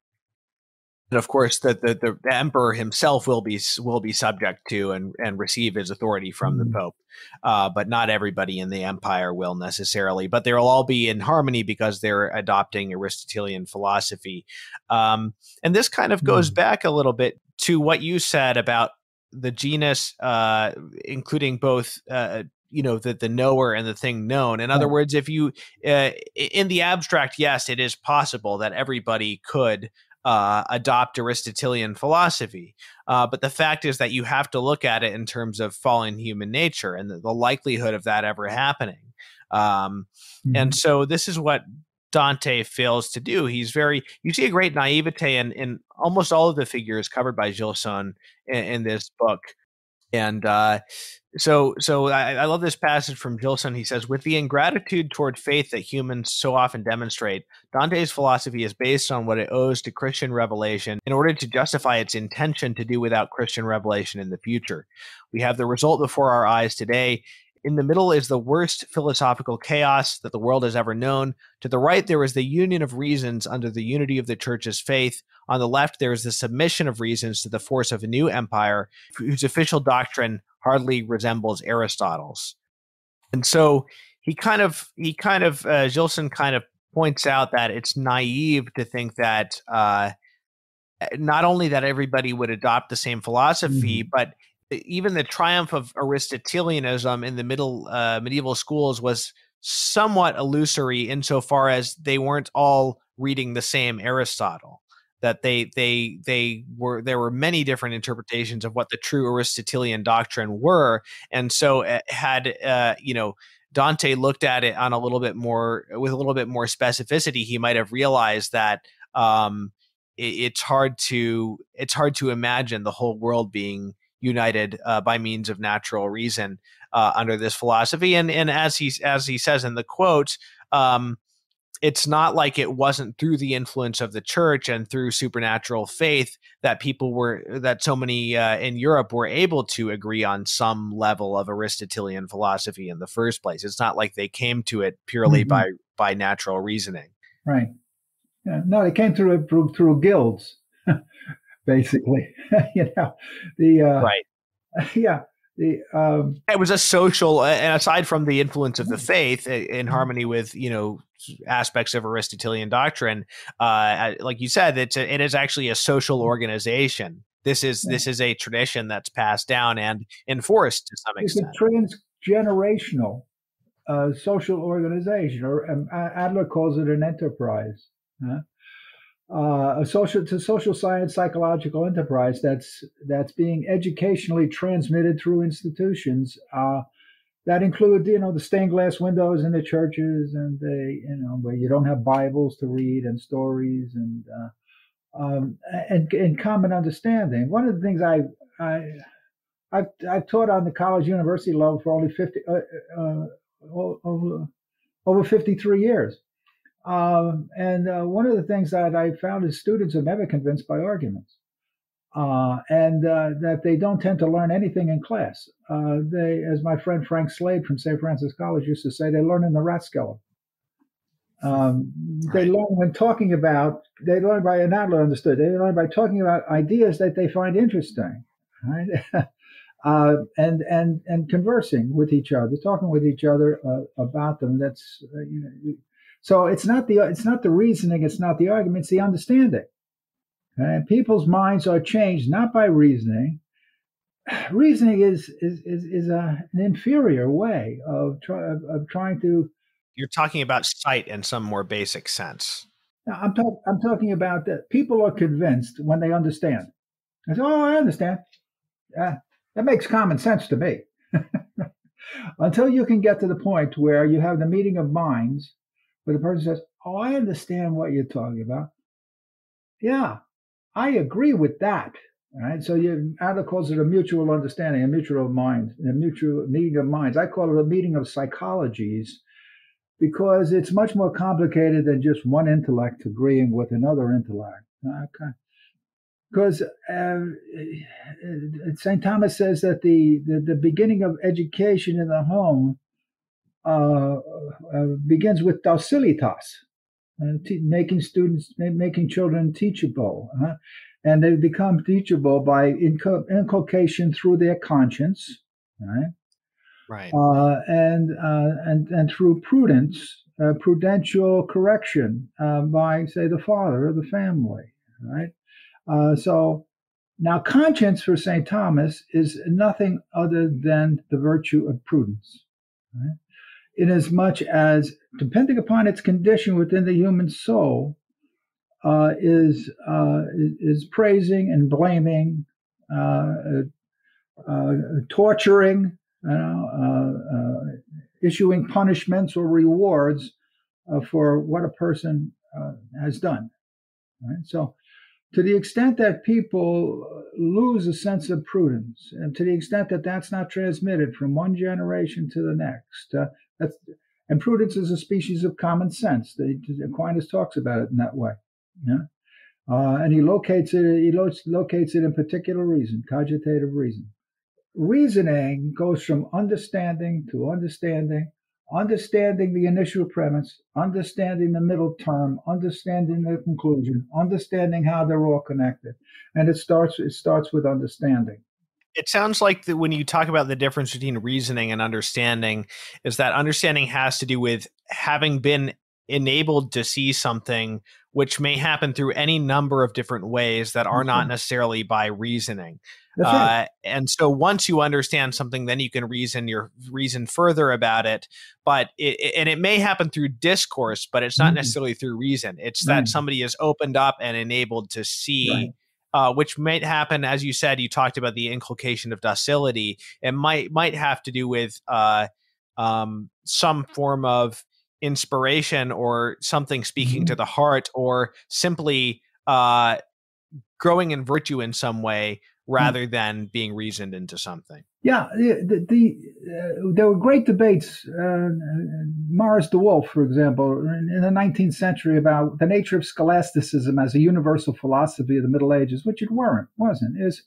and of course, the, the, the emperor himself will be will be subject to and, and receive his authority from mm-hmm. the pope, uh, but not everybody in the empire will necessarily. But they'll all be in harmony because they're adopting Aristotelian philosophy, um, and this kind of goes mm-hmm. back a little bit to what you said about the genus, uh, including both uh, you know the the knower and the thing known in other words if you uh, in the abstract yes it is possible that everybody could uh, adopt aristotelian philosophy uh, but the fact is that you have to look at it in terms of fallen human nature and the, the likelihood of that ever happening um, mm-hmm. and so this is what Dante fails to do. He's very, you see a great naivete in, in almost all of the figures covered by Gilson in, in this book. And uh, so, so I, I, love this passage from Gilson. He says, "With the ingratitude toward faith that humans so often demonstrate, Dante's philosophy is based on what it owes to Christian revelation in order to justify its intention to do without Christian revelation in the future. We have the result before our eyes today." In the middle is the worst philosophical chaos that the world has ever known. To the right, there is the union of reasons under the unity of the church's faith. On the left, there is the submission of reasons to the force of a new empire whose official doctrine hardly resembles Aristotle's. And so he kind of, he kind of, uh, Gilson kind of points out that it's naive to think that uh, not only that everybody would adopt the same philosophy, mm-hmm. but even the triumph of Aristotelianism in the middle uh, medieval schools was somewhat illusory insofar as they weren't all reading the same Aristotle. That they they they were there were many different interpretations of what the true Aristotelian doctrine were, and so uh, had uh, you know Dante looked at it on a little bit more with a little bit more specificity, he might have realized that um, it, it's hard to it's hard to imagine the whole world being united uh, by means of natural reason uh, under this philosophy. And and as he as he says in the quote, um, it's not like it wasn't through the influence of the church and through supernatural faith that people were that so many uh, in Europe were able to agree on some level of Aristotelian philosophy in the first place. It's not like they came to it purely mm-hmm. by by natural reasoning. Right. Yeah. No, they came through through, through guilds basically. you know, the uh, right, yeah. The, um, it was a social, and aside from the influence of the faith, in harmony with you know aspects of Aristotelian doctrine, uh, like you said, it's a, it is actually a social organization. This is this is a tradition that's passed down and enforced to some it's extent. It's a transgenerational uh, social organization, or um, Adler calls it an enterprise. Huh? Uh, a social to social science psychological enterprise that's that's being educationally transmitted through institutions uh, that include you know the stained glass windows in the churches and the you know where you don't have Bibles to read and stories and uh, um, and, and common understanding. One of the things I I I've, I've taught on the college university level for only 50 uh, uh, over, over 53 years um, and uh, one of the things that I found is students are never convinced by arguments. Uh, and uh, that they don't tend to learn anything in class. Uh, they, as my friend Frank Slade from St. Francis College used to say, they learn in the Rathskeller. Um, they learn when talking about, they learn by, and Adler understood, they learn by talking about ideas that they find interesting, right? uh, and, and, and conversing with each other, talking with each other uh, about them. That's, uh, you know, so it's not the it's not the reasoning, it's not the argument, it's the understanding. And people's minds are changed not by reasoning. Reasoning is is is, is a, an inferior way of, try, of, of trying to. You're talking about sight in some more basic sense. Now, I'm talking. I'm talking about that. People are convinced when they understand. I say, "Oh, I understand." Uh, that makes common sense to me. Until you can get to the point where you have the meeting of minds where the person says, Oh, I understand what you're talking about. Yeah, I agree with that. Right. So you Adler calls it a mutual understanding, a mutual mind, a mutual meeting of minds. I call it a meeting of psychologies because it's much more complicated than just one intellect agreeing with another intellect. Okay. Because uh, St. Thomas says that the, the, the beginning of education in the home uh, uh, begins with docilitas, uh, t- making students, making children teachable. Huh? And they become teachable by inc- inculcation through their conscience, right? Right. Uh, and, uh, and, and through prudence, uh, prudential correction by, say, the father of the family, right? so now, conscience for St. Thomas is nothing other than the virtue of prudence. Right? Inasmuch as, depending upon its condition within the human soul, uh, is, uh, is praising and blaming, uh, uh torturing, uh, uh, issuing punishments or rewards for what a person has done. Right? So, to the extent that people lose a sense of prudence, and to the extent that that's not transmitted from one generation to the next, uh, that's, and prudence is a species of common sense. The, Aquinas talks about it in that way. Yeah? Uh, and he locates it. He lo- locates it in particular reason, cogitative reason. reasoning goes from understanding to understanding, understanding the initial premise, understanding the middle term, understanding the conclusion, understanding how they're all connected. And it starts it starts with understanding. It sounds like that when you talk about the difference between reasoning and understanding, is that understanding has to do with having been enabled to see something which may happen through any number of different ways that are not necessarily by reasoning. Uh, and so once you understand something, then you can reason your reason further about it. But it, and it may happen through discourse, but it's not mm-hmm. necessarily through reason. It's right. that somebody is opened up and enabled to see. Right. Uh, which might happen, as you said, you talked about the inculcation of docility. It might might have to do with uh, um, some form of inspiration or something speaking mm-hmm. to the heart, or simply uh, growing in virtue in some way Mm. rather than being reasoned into something. Yeah, the, the uh, there were great debates. Uh, Maurice De Wulf, for example, in, in, the 19th century about the nature of scholasticism as a universal philosophy of the Middle Ages, which it weren't, wasn't. Is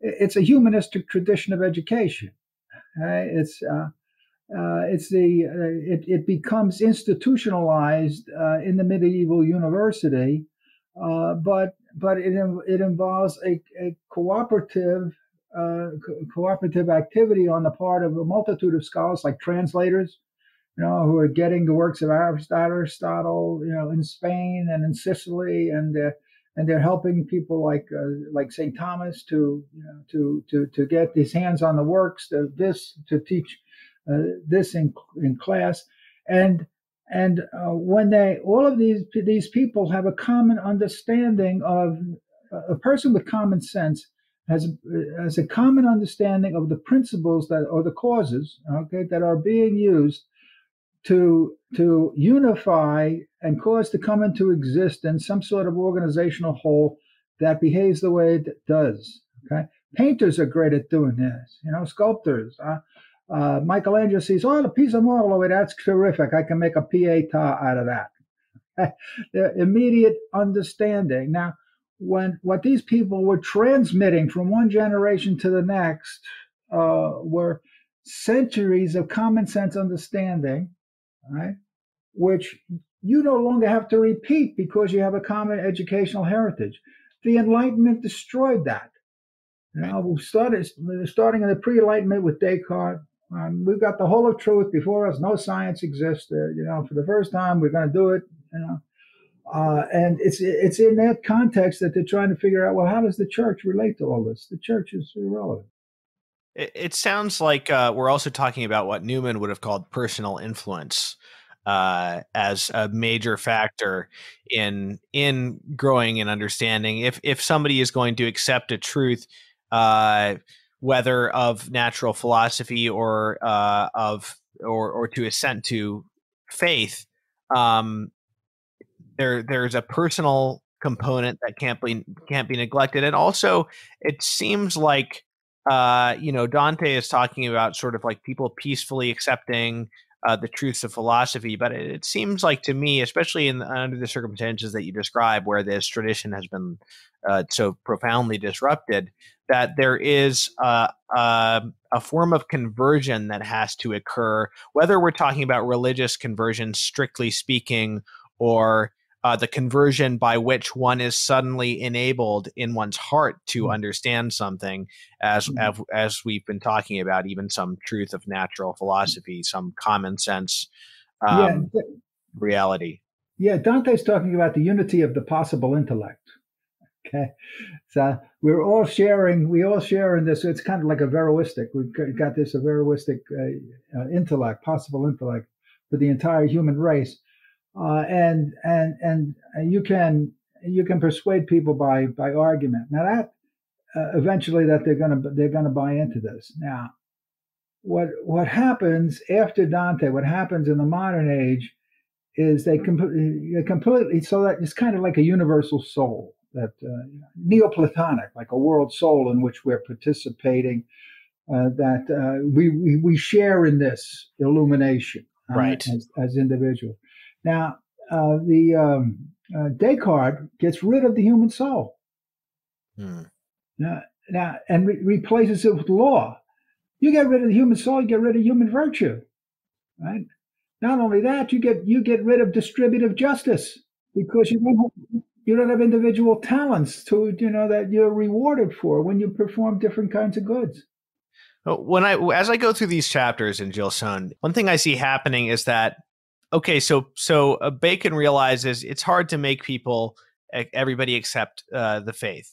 it's a humanistic tradition of education. Uh, it's uh, uh, it's the uh, it, it becomes institutionalized in the medieval university, but but it it involves a, a cooperative uh, co- cooperative activity on the part of a multitude of scholars, like translators, you know, who are getting the works of Aristotle, you know, in Spain and in Sicily, and uh, and they're helping people like uh, like Saint Thomas to you know, to to to get his hands on the works, to this to teach uh, this in in class, and and uh, when they, all of these these people have a common understanding of a person with common sense has has a common understanding of the principles that or the causes, okay, that are being used to to unify and cause to come into existence some sort of organizational whole that behaves the way it does. Okay, painters are great at doing this. You know, sculptors. Uh, uh, Michelangelo sees, oh, the piece of marble that's terrific. I can make a pieta out of that. the immediate understanding. Now, when what these people were transmitting from one generation to the next uh, were centuries of common sense understanding, right? Which you no longer have to repeat because you have a common educational heritage. The Enlightenment destroyed that. Now we started starting in the pre-Enlightenment with Descartes, um, we've got the whole of truth before us. No science exists. Uh, you know, for the first time, we're going to do it. You know, uh, and it's it's in that context that they're trying to figure out. Well, how does the church relate to all this? The church is irrelevant. It, it sounds like uh, we're also talking about what Newman would have called personal influence. Uh, as a major factor in in growing and understanding. If if somebody is going to accept a truth, uh, whether of natural philosophy or uh, of or or to assent to faith, um, there there's a personal component that can't be can't be neglected, and also it seems like uh, you know Dante is talking about sort of like people peacefully accepting uh, the truths of philosophy. But it, it, seems like to me, especially in under the circumstances that you describe, where this tradition has been uh, so profoundly disrupted, that there is a, a, a, form of conversion that has to occur, whether we're talking about religious conversion, strictly speaking, or uh, the conversion by which one is suddenly enabled in one's heart to mm-hmm. understand something, as, mm-hmm. as, we've been talking about, even some truth of natural philosophy, some common sense um, yeah. reality. Yeah, Dante's talking about the unity of the possible intellect. Okay, so we're all sharing. We all share in this. It's kind of like Averroistic. We've got this Averroistic uh, uh, intellect, possible intellect for the entire human race, uh, and and and you can you can persuade people by by argument. Now that uh, eventually that they're gonna they're gonna buy into this. Now, what what happens after Dante? What happens in the modern age is they completely completely so that it's kind of like a universal soul that uh, Neoplatonic, like a world soul in which we're participating, uh, that uh, we, we, we share in this illumination, uh, right, as, as individuals. Now, uh, the um, uh, Descartes gets rid of the human soul. Hmm. Now, now, and re- replaces it with law. You get rid of the human soul, you get rid of human virtue, right? Not only that, you get you get rid of distributive justice because you don't have, you don't have individual talents to you know that you're rewarded for when you perform different kinds of goods. When I as I go through these chapters in Gilson, one thing I see happening is that okay, so so uh, Bacon realizes it's hard to make people everybody accept uh, the faith,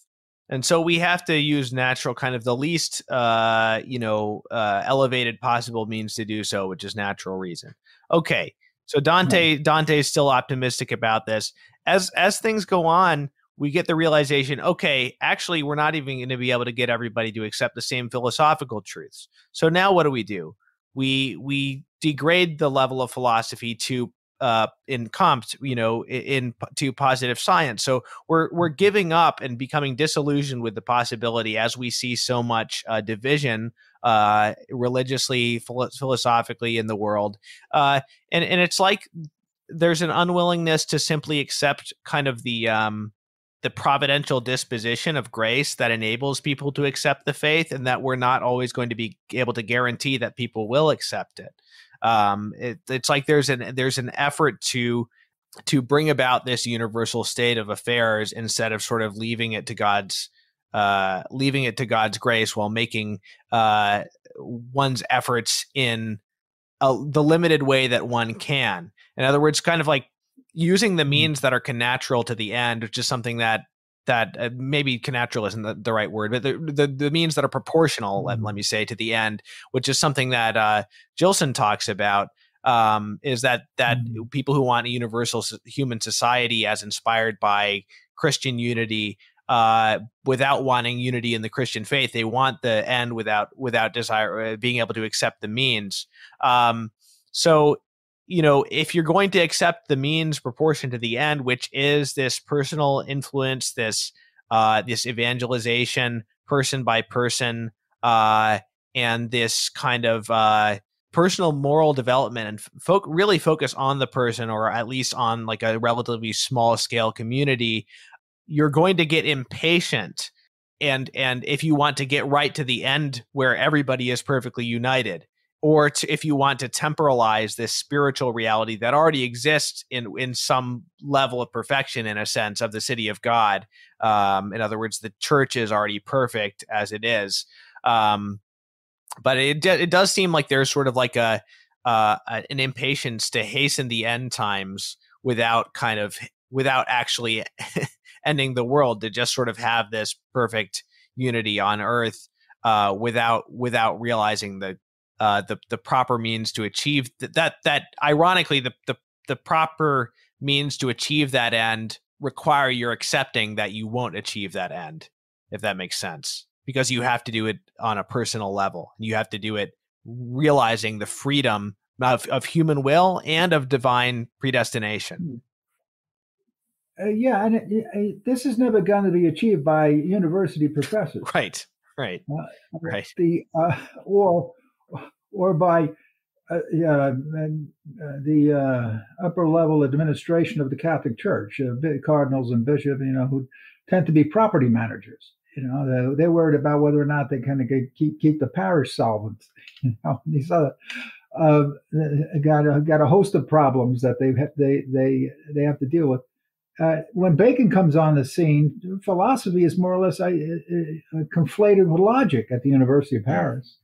and so we have to use natural, kind of the least uh, you know uh, elevated possible means to do so, which is natural reason. Okay, so Dante Dante is still optimistic about this. As as things go on, we get the realization, okay, actually, we're not even going to be able to get everybody to accept the same philosophical truths. So now, what do we do? We we degrade the level of philosophy to uh, in Comte, you know, in, in, to positive science. So we're we're giving up and becoming disillusioned with the possibility as we see so much uh, division uh, religiously, philo- philosophically in the world, uh, and and it's like there's an unwillingness to simply accept kind of the um, the providential disposition of grace that enables people to accept the faith, and that we're not always going to be able to guarantee that people will accept it. Um, it it's like there's an there's an effort to to bring about this universal state of affairs instead of sort of leaving it to God's uh, leaving it to God's grace while making uh, one's efforts in a, the limited way that one can. In other words, kind of like using the mm-hmm. means that are connatural to the end, which is something that that uh, maybe connatural isn't the, the, right word, but the, the, the means that are proportional, let, let mm-hmm. me say, to the end, which is something that uh, Gilson talks about. Um, is that that mm-hmm. people who want a universal human society as inspired by Christian unity uh, without wanting unity in the Christian faith. They want the end without without desire uh, being able to accept the means. Um, so you know, if you're going to accept the means proportion to the end, which is this personal influence, this uh, this evangelization, person by person, uh, and this kind of uh, personal moral development, and fo- really focus on the person, or at least on like a relatively small scale community, you're going to get impatient. And and if you want to get right to the end where everybody is perfectly united, or to, if you want to temporalize this spiritual reality that already exists in in some level of perfection in a sense of the city of god. Um, in other words the church is already perfect as it is. Um, but it it does seem like there's sort of like a uh, an impatience to hasten the end times without kind of without actually ending the world to just sort of have this perfect unity on earth uh, without without realizing the uh, the the proper means to achieve th- that that ironically the, the the proper means to achieve that end require your accepting that you won't achieve that end if that makes sense. Because you have to do it on a personal level. And you have to do it realizing the freedom of, of human will and of divine predestination. Hmm. uh, yeah and it, it, this is never going to be achieved by university professors. Right right uh, right. the uh, or or by uh, yeah, uh, the uh, upper level administration of the Catholic Church, uh, cardinals and bishops, you know, who tend to be property managers. You know, they're, they're worried about whether or not they can keep keep the parish solvent. You know, these other uh, got a, got a host of problems that they they they they have to deal with. Uh, when Bacon comes on the scene, philosophy is more or less uh, conflated with logic at the University of Paris.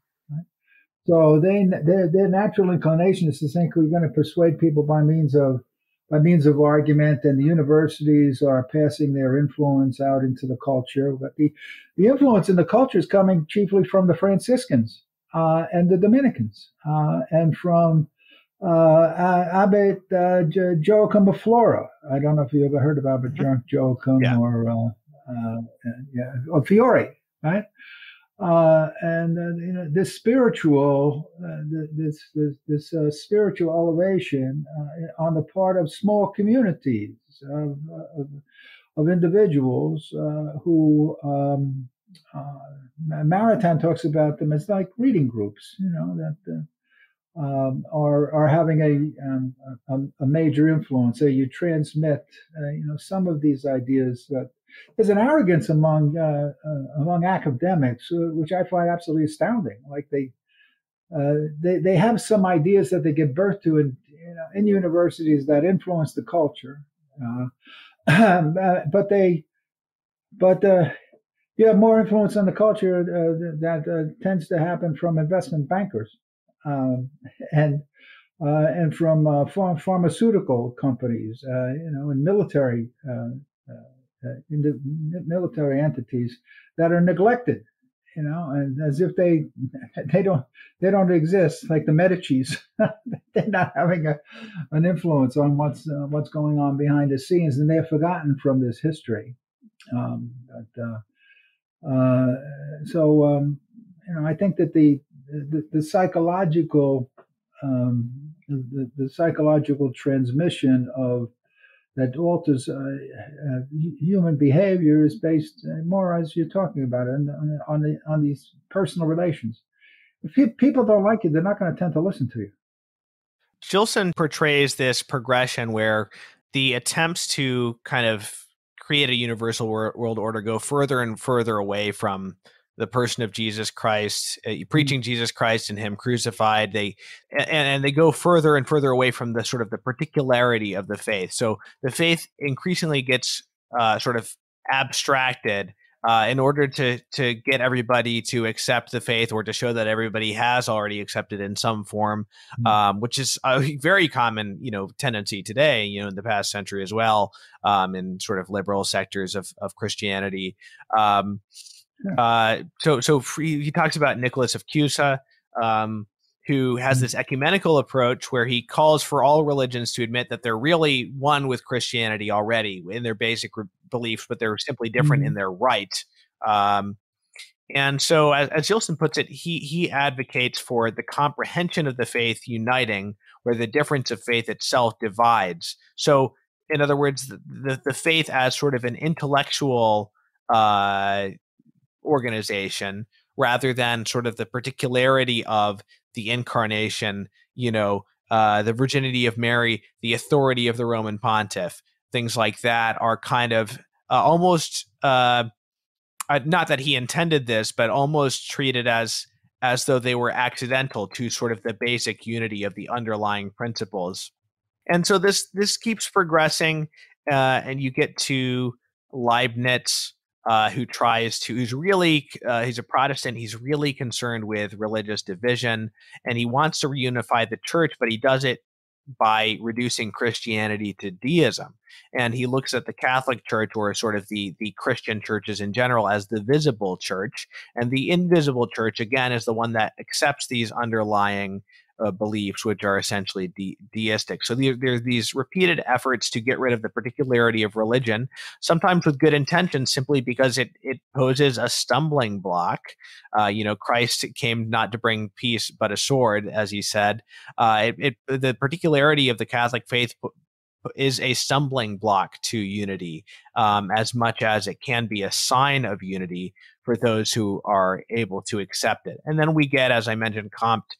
So they their, their natural inclination is to think we're going to persuade people by means of by means of argument, and the universities are passing their influence out into the culture. But the, the influence in the culture is coming chiefly from the Franciscans uh, and the Dominicans, uh, and from uh, Abbot uh, Joachim of Flora. I don't know if you ever heard of Abbot mm-hmm. Joachim yeah. or uh, uh, yeah, or Fiore, right? Uh, and uh, you know this spiritual uh, this this, this uh, spiritual elevation uh, on the part of small communities of, of, of individuals uh, who um, Maritain talks about them as like reading groups you know that um, are are having a, um, a, a major influence. So you transmit, uh, you know, some of these ideas that there's an arrogance among uh, uh, among academics, uh, which I find absolutely astounding. Like they uh, they they have some ideas that they give birth to in you know, in universities that influence the culture, uh, but they but you have more influence on the culture that tends to happen from investment bankers um, and uh, and from uh, ph- pharmaceutical companies, uh, you know, and military in the military entities that are neglected, you know, and as if they they don't they don't exist, like the Medici's. they're not having a, an influence on what's uh, what's going on behind the scenes, and they're forgotten from this history. Um, but, uh, uh, so um, you know, I think that the the, the psychological um, the, the, psychological transmission of that alters uh, uh, human behavior is based uh, more as you're talking about on, on, on, the, on these personal relations. If people don't like you, they're not going to tend to listen to you. Gilson portrays this progression where the attempts to kind of create a universal world order go further and further away from the person of Jesus Christ, uh, preaching Jesus Christ and Him crucified. They and, and they go further and further away from the sort of the particularity of the faith. So the faith increasingly gets uh, sort of abstracted uh, in order to to get everybody to accept the faith or to show that everybody has already accepted in some form, mm-hmm. um, which is a very common you know tendency today. You know, in the past century as well, um, in sort of liberal sectors of of Christianity. Um, uh, so so free, he talks about Nicholas of Cusa, um, who has mm-hmm. this ecumenical approach where he calls for all religions to admit that they're really one with Christianity already in their basic re- beliefs, but they're simply different mm-hmm. in their right. Um, and so, as, as Gilson puts it, he he advocates for the comprehension of the faith uniting, where the difference of faith itself divides. So, in other words, the, the, the faith as sort of an intellectual uh, organization rather than sort of the particularity of the incarnation, you know, uh, the virginity of Mary, the authority of the Roman pontiff, things like that are kind of uh, almost uh, uh, not that he intended this, but almost treated as as though they were accidental to sort of the basic unity of the underlying principles. And so this this keeps progressing, uh, and you get to Leibniz, uh, who tries to who's really uh, he's a protestant he's really concerned with religious division and he wants to reunify the church but he does it by reducing christianity to deism and he looks at the catholic church or sort of the the christian churches in general as the visible church and the invisible church again is the one that accepts these underlying uh, beliefs, which are essentially de- deistic. So there, there's these repeated efforts to get rid of the particularity of religion, sometimes with good intentions, simply because it it poses a stumbling block. Uh, you know, Christ came not to bring peace but a sword, as he said. Uh, it, it, the particularity of the Catholic faith is a stumbling block to unity um, as much as it can be a sign of unity for those who are able to accept it. And then we get, as I mentioned, Comte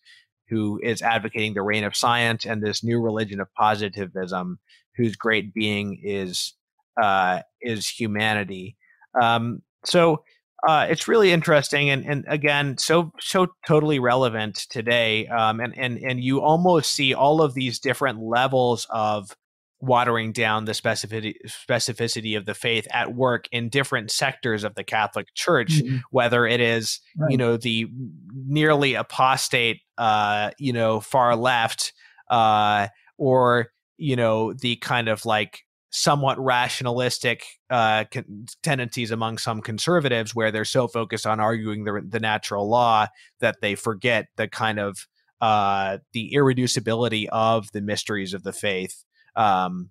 who is advocating the reign of science and this new religion of positivism, whose great being is uh, is humanity. Um, so uh, it's really interesting, and and again, so so totally relevant today. Um, and and and you almost see all of these different levels of watering down the specificity specificity of the faith at work in different sectors of the Catholic Church, mm-hmm. whether it is right. you know the nearly apostate uh, you know far left uh, or you know the kind of like somewhat rationalistic uh, con- tendencies among some conservatives where they're so focused on arguing the, the natural law that they forget the kind of uh, the irreducibility of the mysteries of the faith um,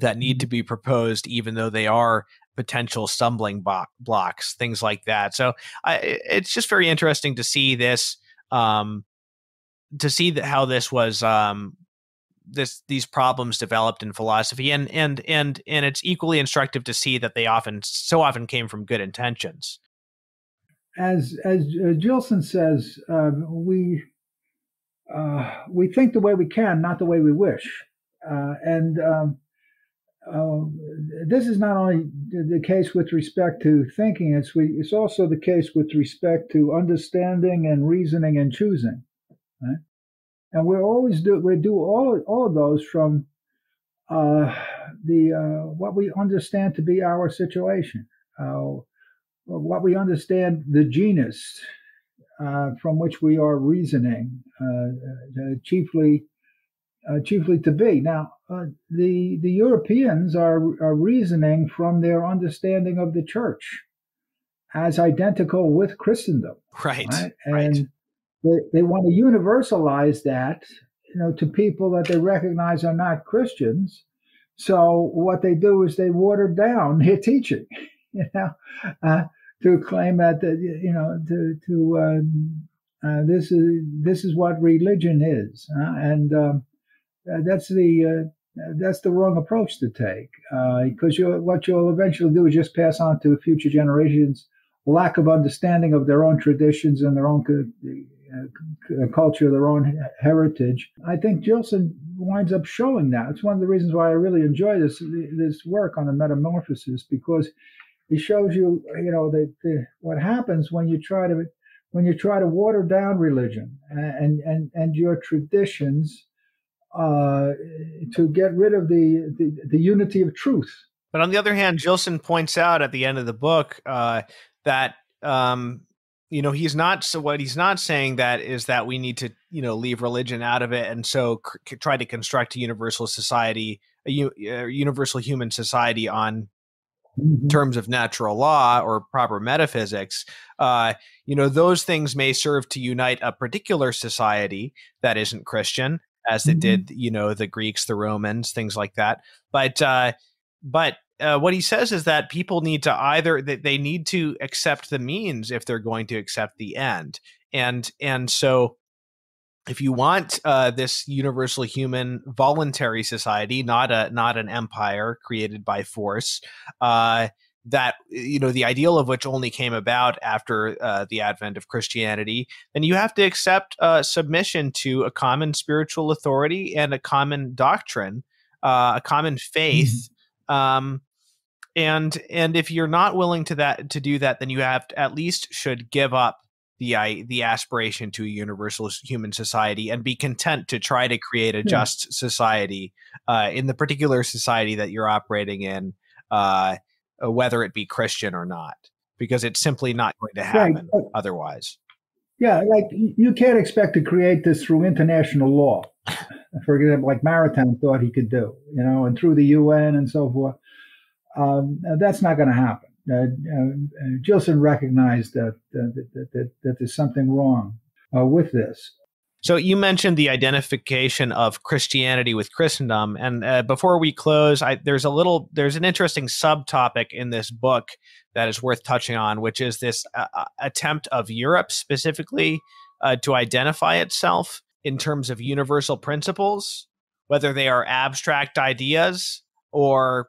that need to mm-hmm. be proposed, even though they are potential stumbling bo- blocks, things like that. So I, it's just very interesting to see this, um, to see that how this was um, this these problems developed in philosophy, and and and and it's equally instructive to see that they often so often came from good intentions. As as uh, Gilson says, uh, we uh, we think the way we can, not the way we wish. Uh, and um, uh, this is not only the case with respect to thinking, it's, we, it's also the case with respect to understanding and reasoning and choosing. Right? And we're always do we do all all of those from uh, the uh, what we understand to be our situation, uh, what we understand the genus uh, from which we are reasoning, uh, chiefly uh, chiefly to be. Now, the the Europeans are are reasoning from their understanding of the church as identical with Christendom, right? right? And right. They, they want to universalize that you know, to people that they recognize are not Christians. So what they do is they water down their teaching, you know, uh, to claim that you know to to um, uh, this is this is what religion is, uh, and um, uh, that's the uh, that's the wrong approach to take because uh, what you'll eventually do is just pass on to future generations lack of understanding of their own traditions and their own uh, culture, of their own heritage. I think Gilson winds up showing that. It's one of the reasons why I really enjoy this this work on the metamorphosis because it shows you, you know, that what happens when you try to when you try to water down religion and and and your traditions uh, to get rid of the, the, the unity of truth. But on the other hand, Gilson points out at the end of the book uh, that um, you know he's not so what he's not saying that is that we need to you know leave religion out of it and so c- try to construct a universal society a, u- a universal human society on mm-hmm. terms of natural law or proper metaphysics uh, you know those things may serve to unite a particular society that isn't christian as mm-hmm. it did you know the greeks the romans things like that but uh, but uh, what he says is that people need to either that they need to accept the means if they're going to accept the end. And and so if you want uh, this universal human voluntary society not a not an empire created by force uh, that you know the ideal of which only came about after uh, the advent of christianity then you have to accept uh, submission to a common spiritual authority and a common doctrine uh, a common faith mm-hmm um, and and if you're not willing to that to do that, then you have to, at least should give up the the aspiration to a universal human society and be content to try to create a yeah. just society uh, in the particular society that you're operating in, uh, uh whether it be Christian or not, because it's simply not going to happen right. otherwise. Yeah, like you can't expect to create this through international law. For example, like Maritain thought he could do, you know, and through the UN and so forth. Um, that's not going to happen. Uh, uh, Gilson recognized that, that, that, that, there's something wrong uh, with this. So you mentioned the identification of Christianity with Christendom, and uh, before we close, I, there's a little, there's an interesting subtopic in this book that is worth touching on, which is this uh, uh attempt of Europe specifically uh, to identify itself in terms of universal principles, whether they are abstract ideas or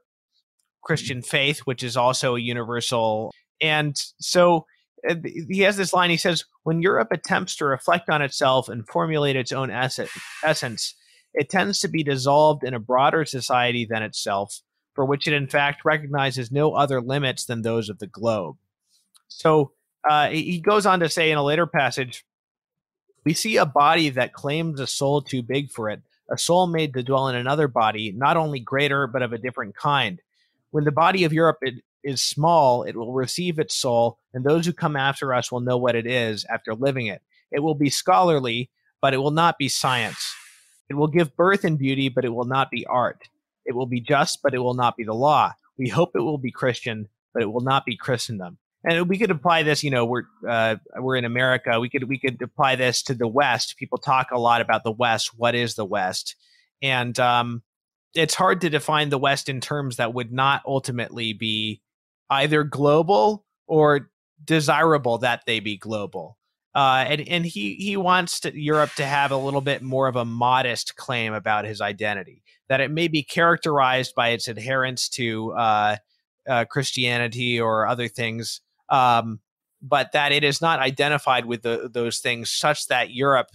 Christian faith, which is also a universal. And so uh, he has this line he says, When Europe attempts to reflect on itself and formulate its own essence, it tends to be dissolved in a broader society than itself, for which it in fact recognizes no other limits than those of the globe. So uh, he goes on to say in a later passage, we see a body that claims a soul too big for it, a soul made to dwell in another body, not only greater, but of a different kind. When the body of Europe is small, it will receive its soul, and those who come after us will know what it is after living it. It will be scholarly, but it will not be science. It will give birth and beauty, but it will not be art. It will be just, but it will not be the law. We hope it will be Christian, but it will not be Christendom. And we could apply this, you know, we're uh, we're in America. We could we could apply this to the West. People talk a lot about the West. What is the West? And um, it's hard to define the West in terms that would not ultimately be either global or desirable that they be global. Uh, and and he he wants to, Europe to have a little bit more of a modest claim about his identity, that it may be characterized by its adherence to uh, uh, Christianity or other things, um, but that it is not identified with the, those things such that Europe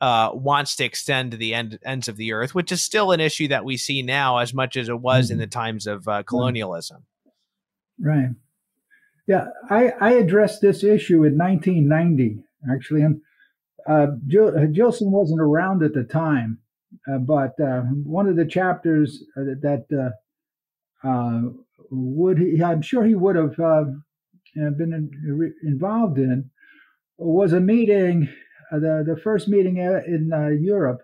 uh, wants to extend to the end, ends of the earth, which is still an issue that we see now as much as it was mm-hmm. in the times of uh, colonialism. Right. Yeah, I, I addressed this issue in 1990, actually, and uh, Gilson wasn't around at the time, uh, but uh, one of the chapters that, that would he, I'm sure he would have been in, involved in was a meeting, the the first meeting in Europe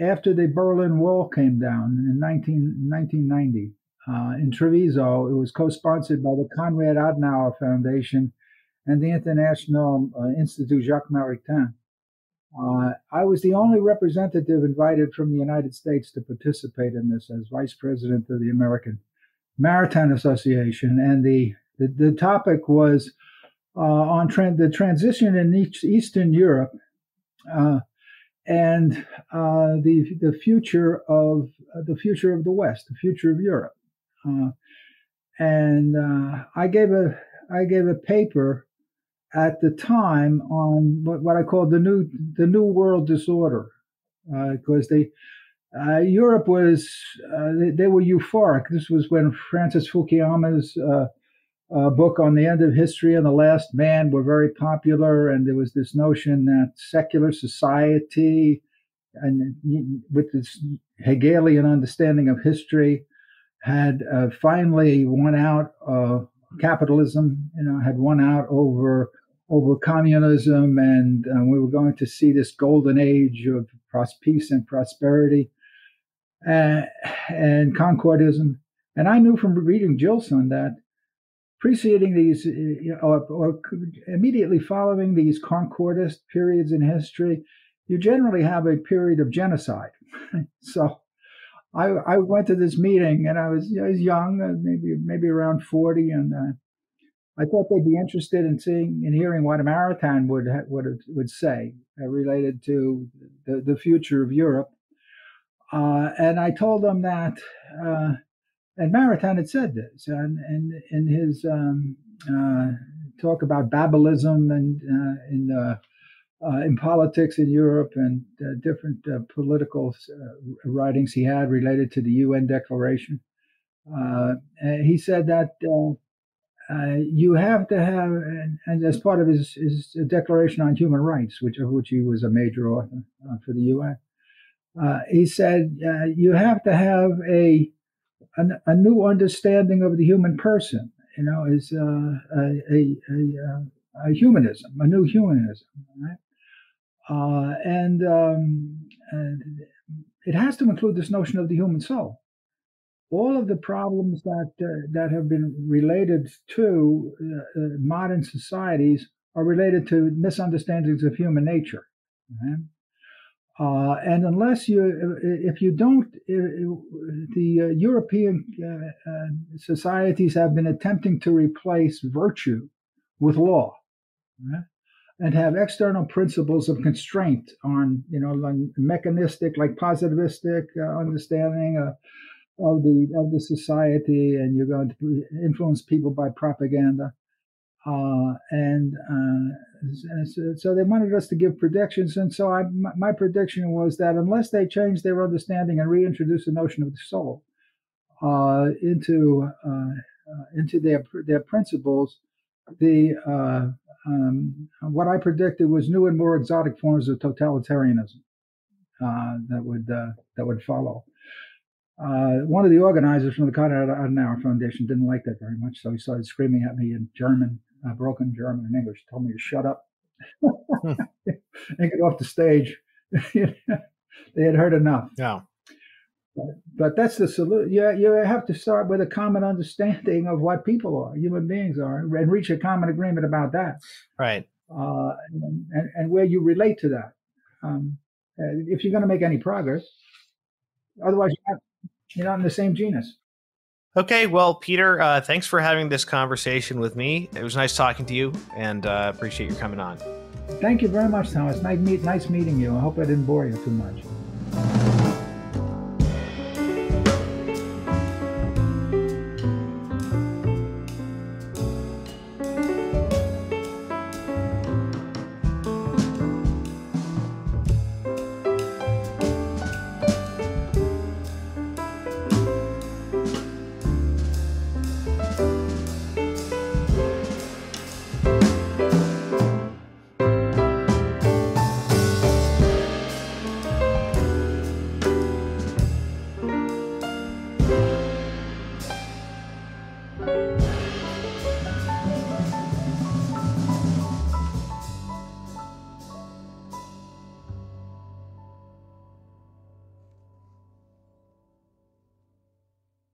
after the Berlin Wall came down in 19, 1990 uh, in Treviso. It was co sponsored by the Konrad Adenauer Foundation and the International uh, Institute Jacques Maritain. Uh, I was the only representative invited from the United States to participate in this as vice president of the American Maritain Association. And the, the, the topic was uh, on tra- the transition in Eastern Europe uh, and uh, the the future of uh, the future of the West, the future of Europe. Uh, and uh, I gave a I gave a paper at the time on what, what I called the new the new world disorder, because uh, they. Uh, Europe was, they, they, were euphoric. This was when Francis Fukuyama's uh, book on the end of history and the last man were very popular, and there was this notion that secular society, and with this Hegelian understanding of history, had uh, finally won out. Uh, capitalism, you know, had won out over over communism, and uh, we were going to see this golden age of peace and prosperity, and, and concordism. And I knew from reading Gilson that preceding these, or, or immediately following these concordist periods in history, you generally have a period of genocide. so I, I, went to this meeting and I was, I was young, uh, maybe maybe around 40, and uh, I thought they'd be interested in seeing and hearing what Maritain would would would say uh, related to the, the future of Europe. Uh, and I told them that uh, and Maritain had said this, and, and in his um, uh, talk about Babelism and uh, in uh, uh in politics in Europe and uh, different uh, political writings he had related to the UN Declaration, he said that you have to have, and, and, as part of his, his Declaration on Human Rights, which of which he was a major author for the UN, he said you have to have a a, a new understanding of the human person. You know, is uh, a, a, a, a, humanism, a new humanism, right? Uh, and, um, and it has to include this notion of the human soul. All of the problems that uh, that have been related to uh, uh, modern societies are related to misunderstandings of human nature. Right? Uh, and unless you, if you don't, the uh, European uh, uh, societies have been attempting to replace virtue with law, right? and have external principles of constraint on, you know, like mechanistic, like positivistic understanding of the of the society, and you're going to influence people by propaganda. Uh, and uh, so, they wanted us to give predictions. And so I, my, prediction was that unless they change their understanding and reintroduce the notion of the soul uh, into uh, uh, into their their principles, the uh, um, what I predicted was new and more exotic forms of totalitarianism that would that would follow. Uh, one of the organizers from the Konrad Adenauer Foundation didn't like that very much, so he started screaming at me in German uh, broken German and English, told me to shut up hmm. and get off the stage. they had heard enough. Yeah. But, but that's the solution. You, you have to start with a common understanding of what people are, human beings are, and reach a common agreement about that. Right. Uh, and, and, where you relate to that. Um, if you're going to make any progress, otherwise you're not, you're not in the same genus. Okay, well, Peter, uh, thanks for having this conversation with me. It was nice talking to you, and uh, appreciate you coming on. Thank you very much, Thomas. Nice, meet, nice meeting you. I hope I didn't bore you too much.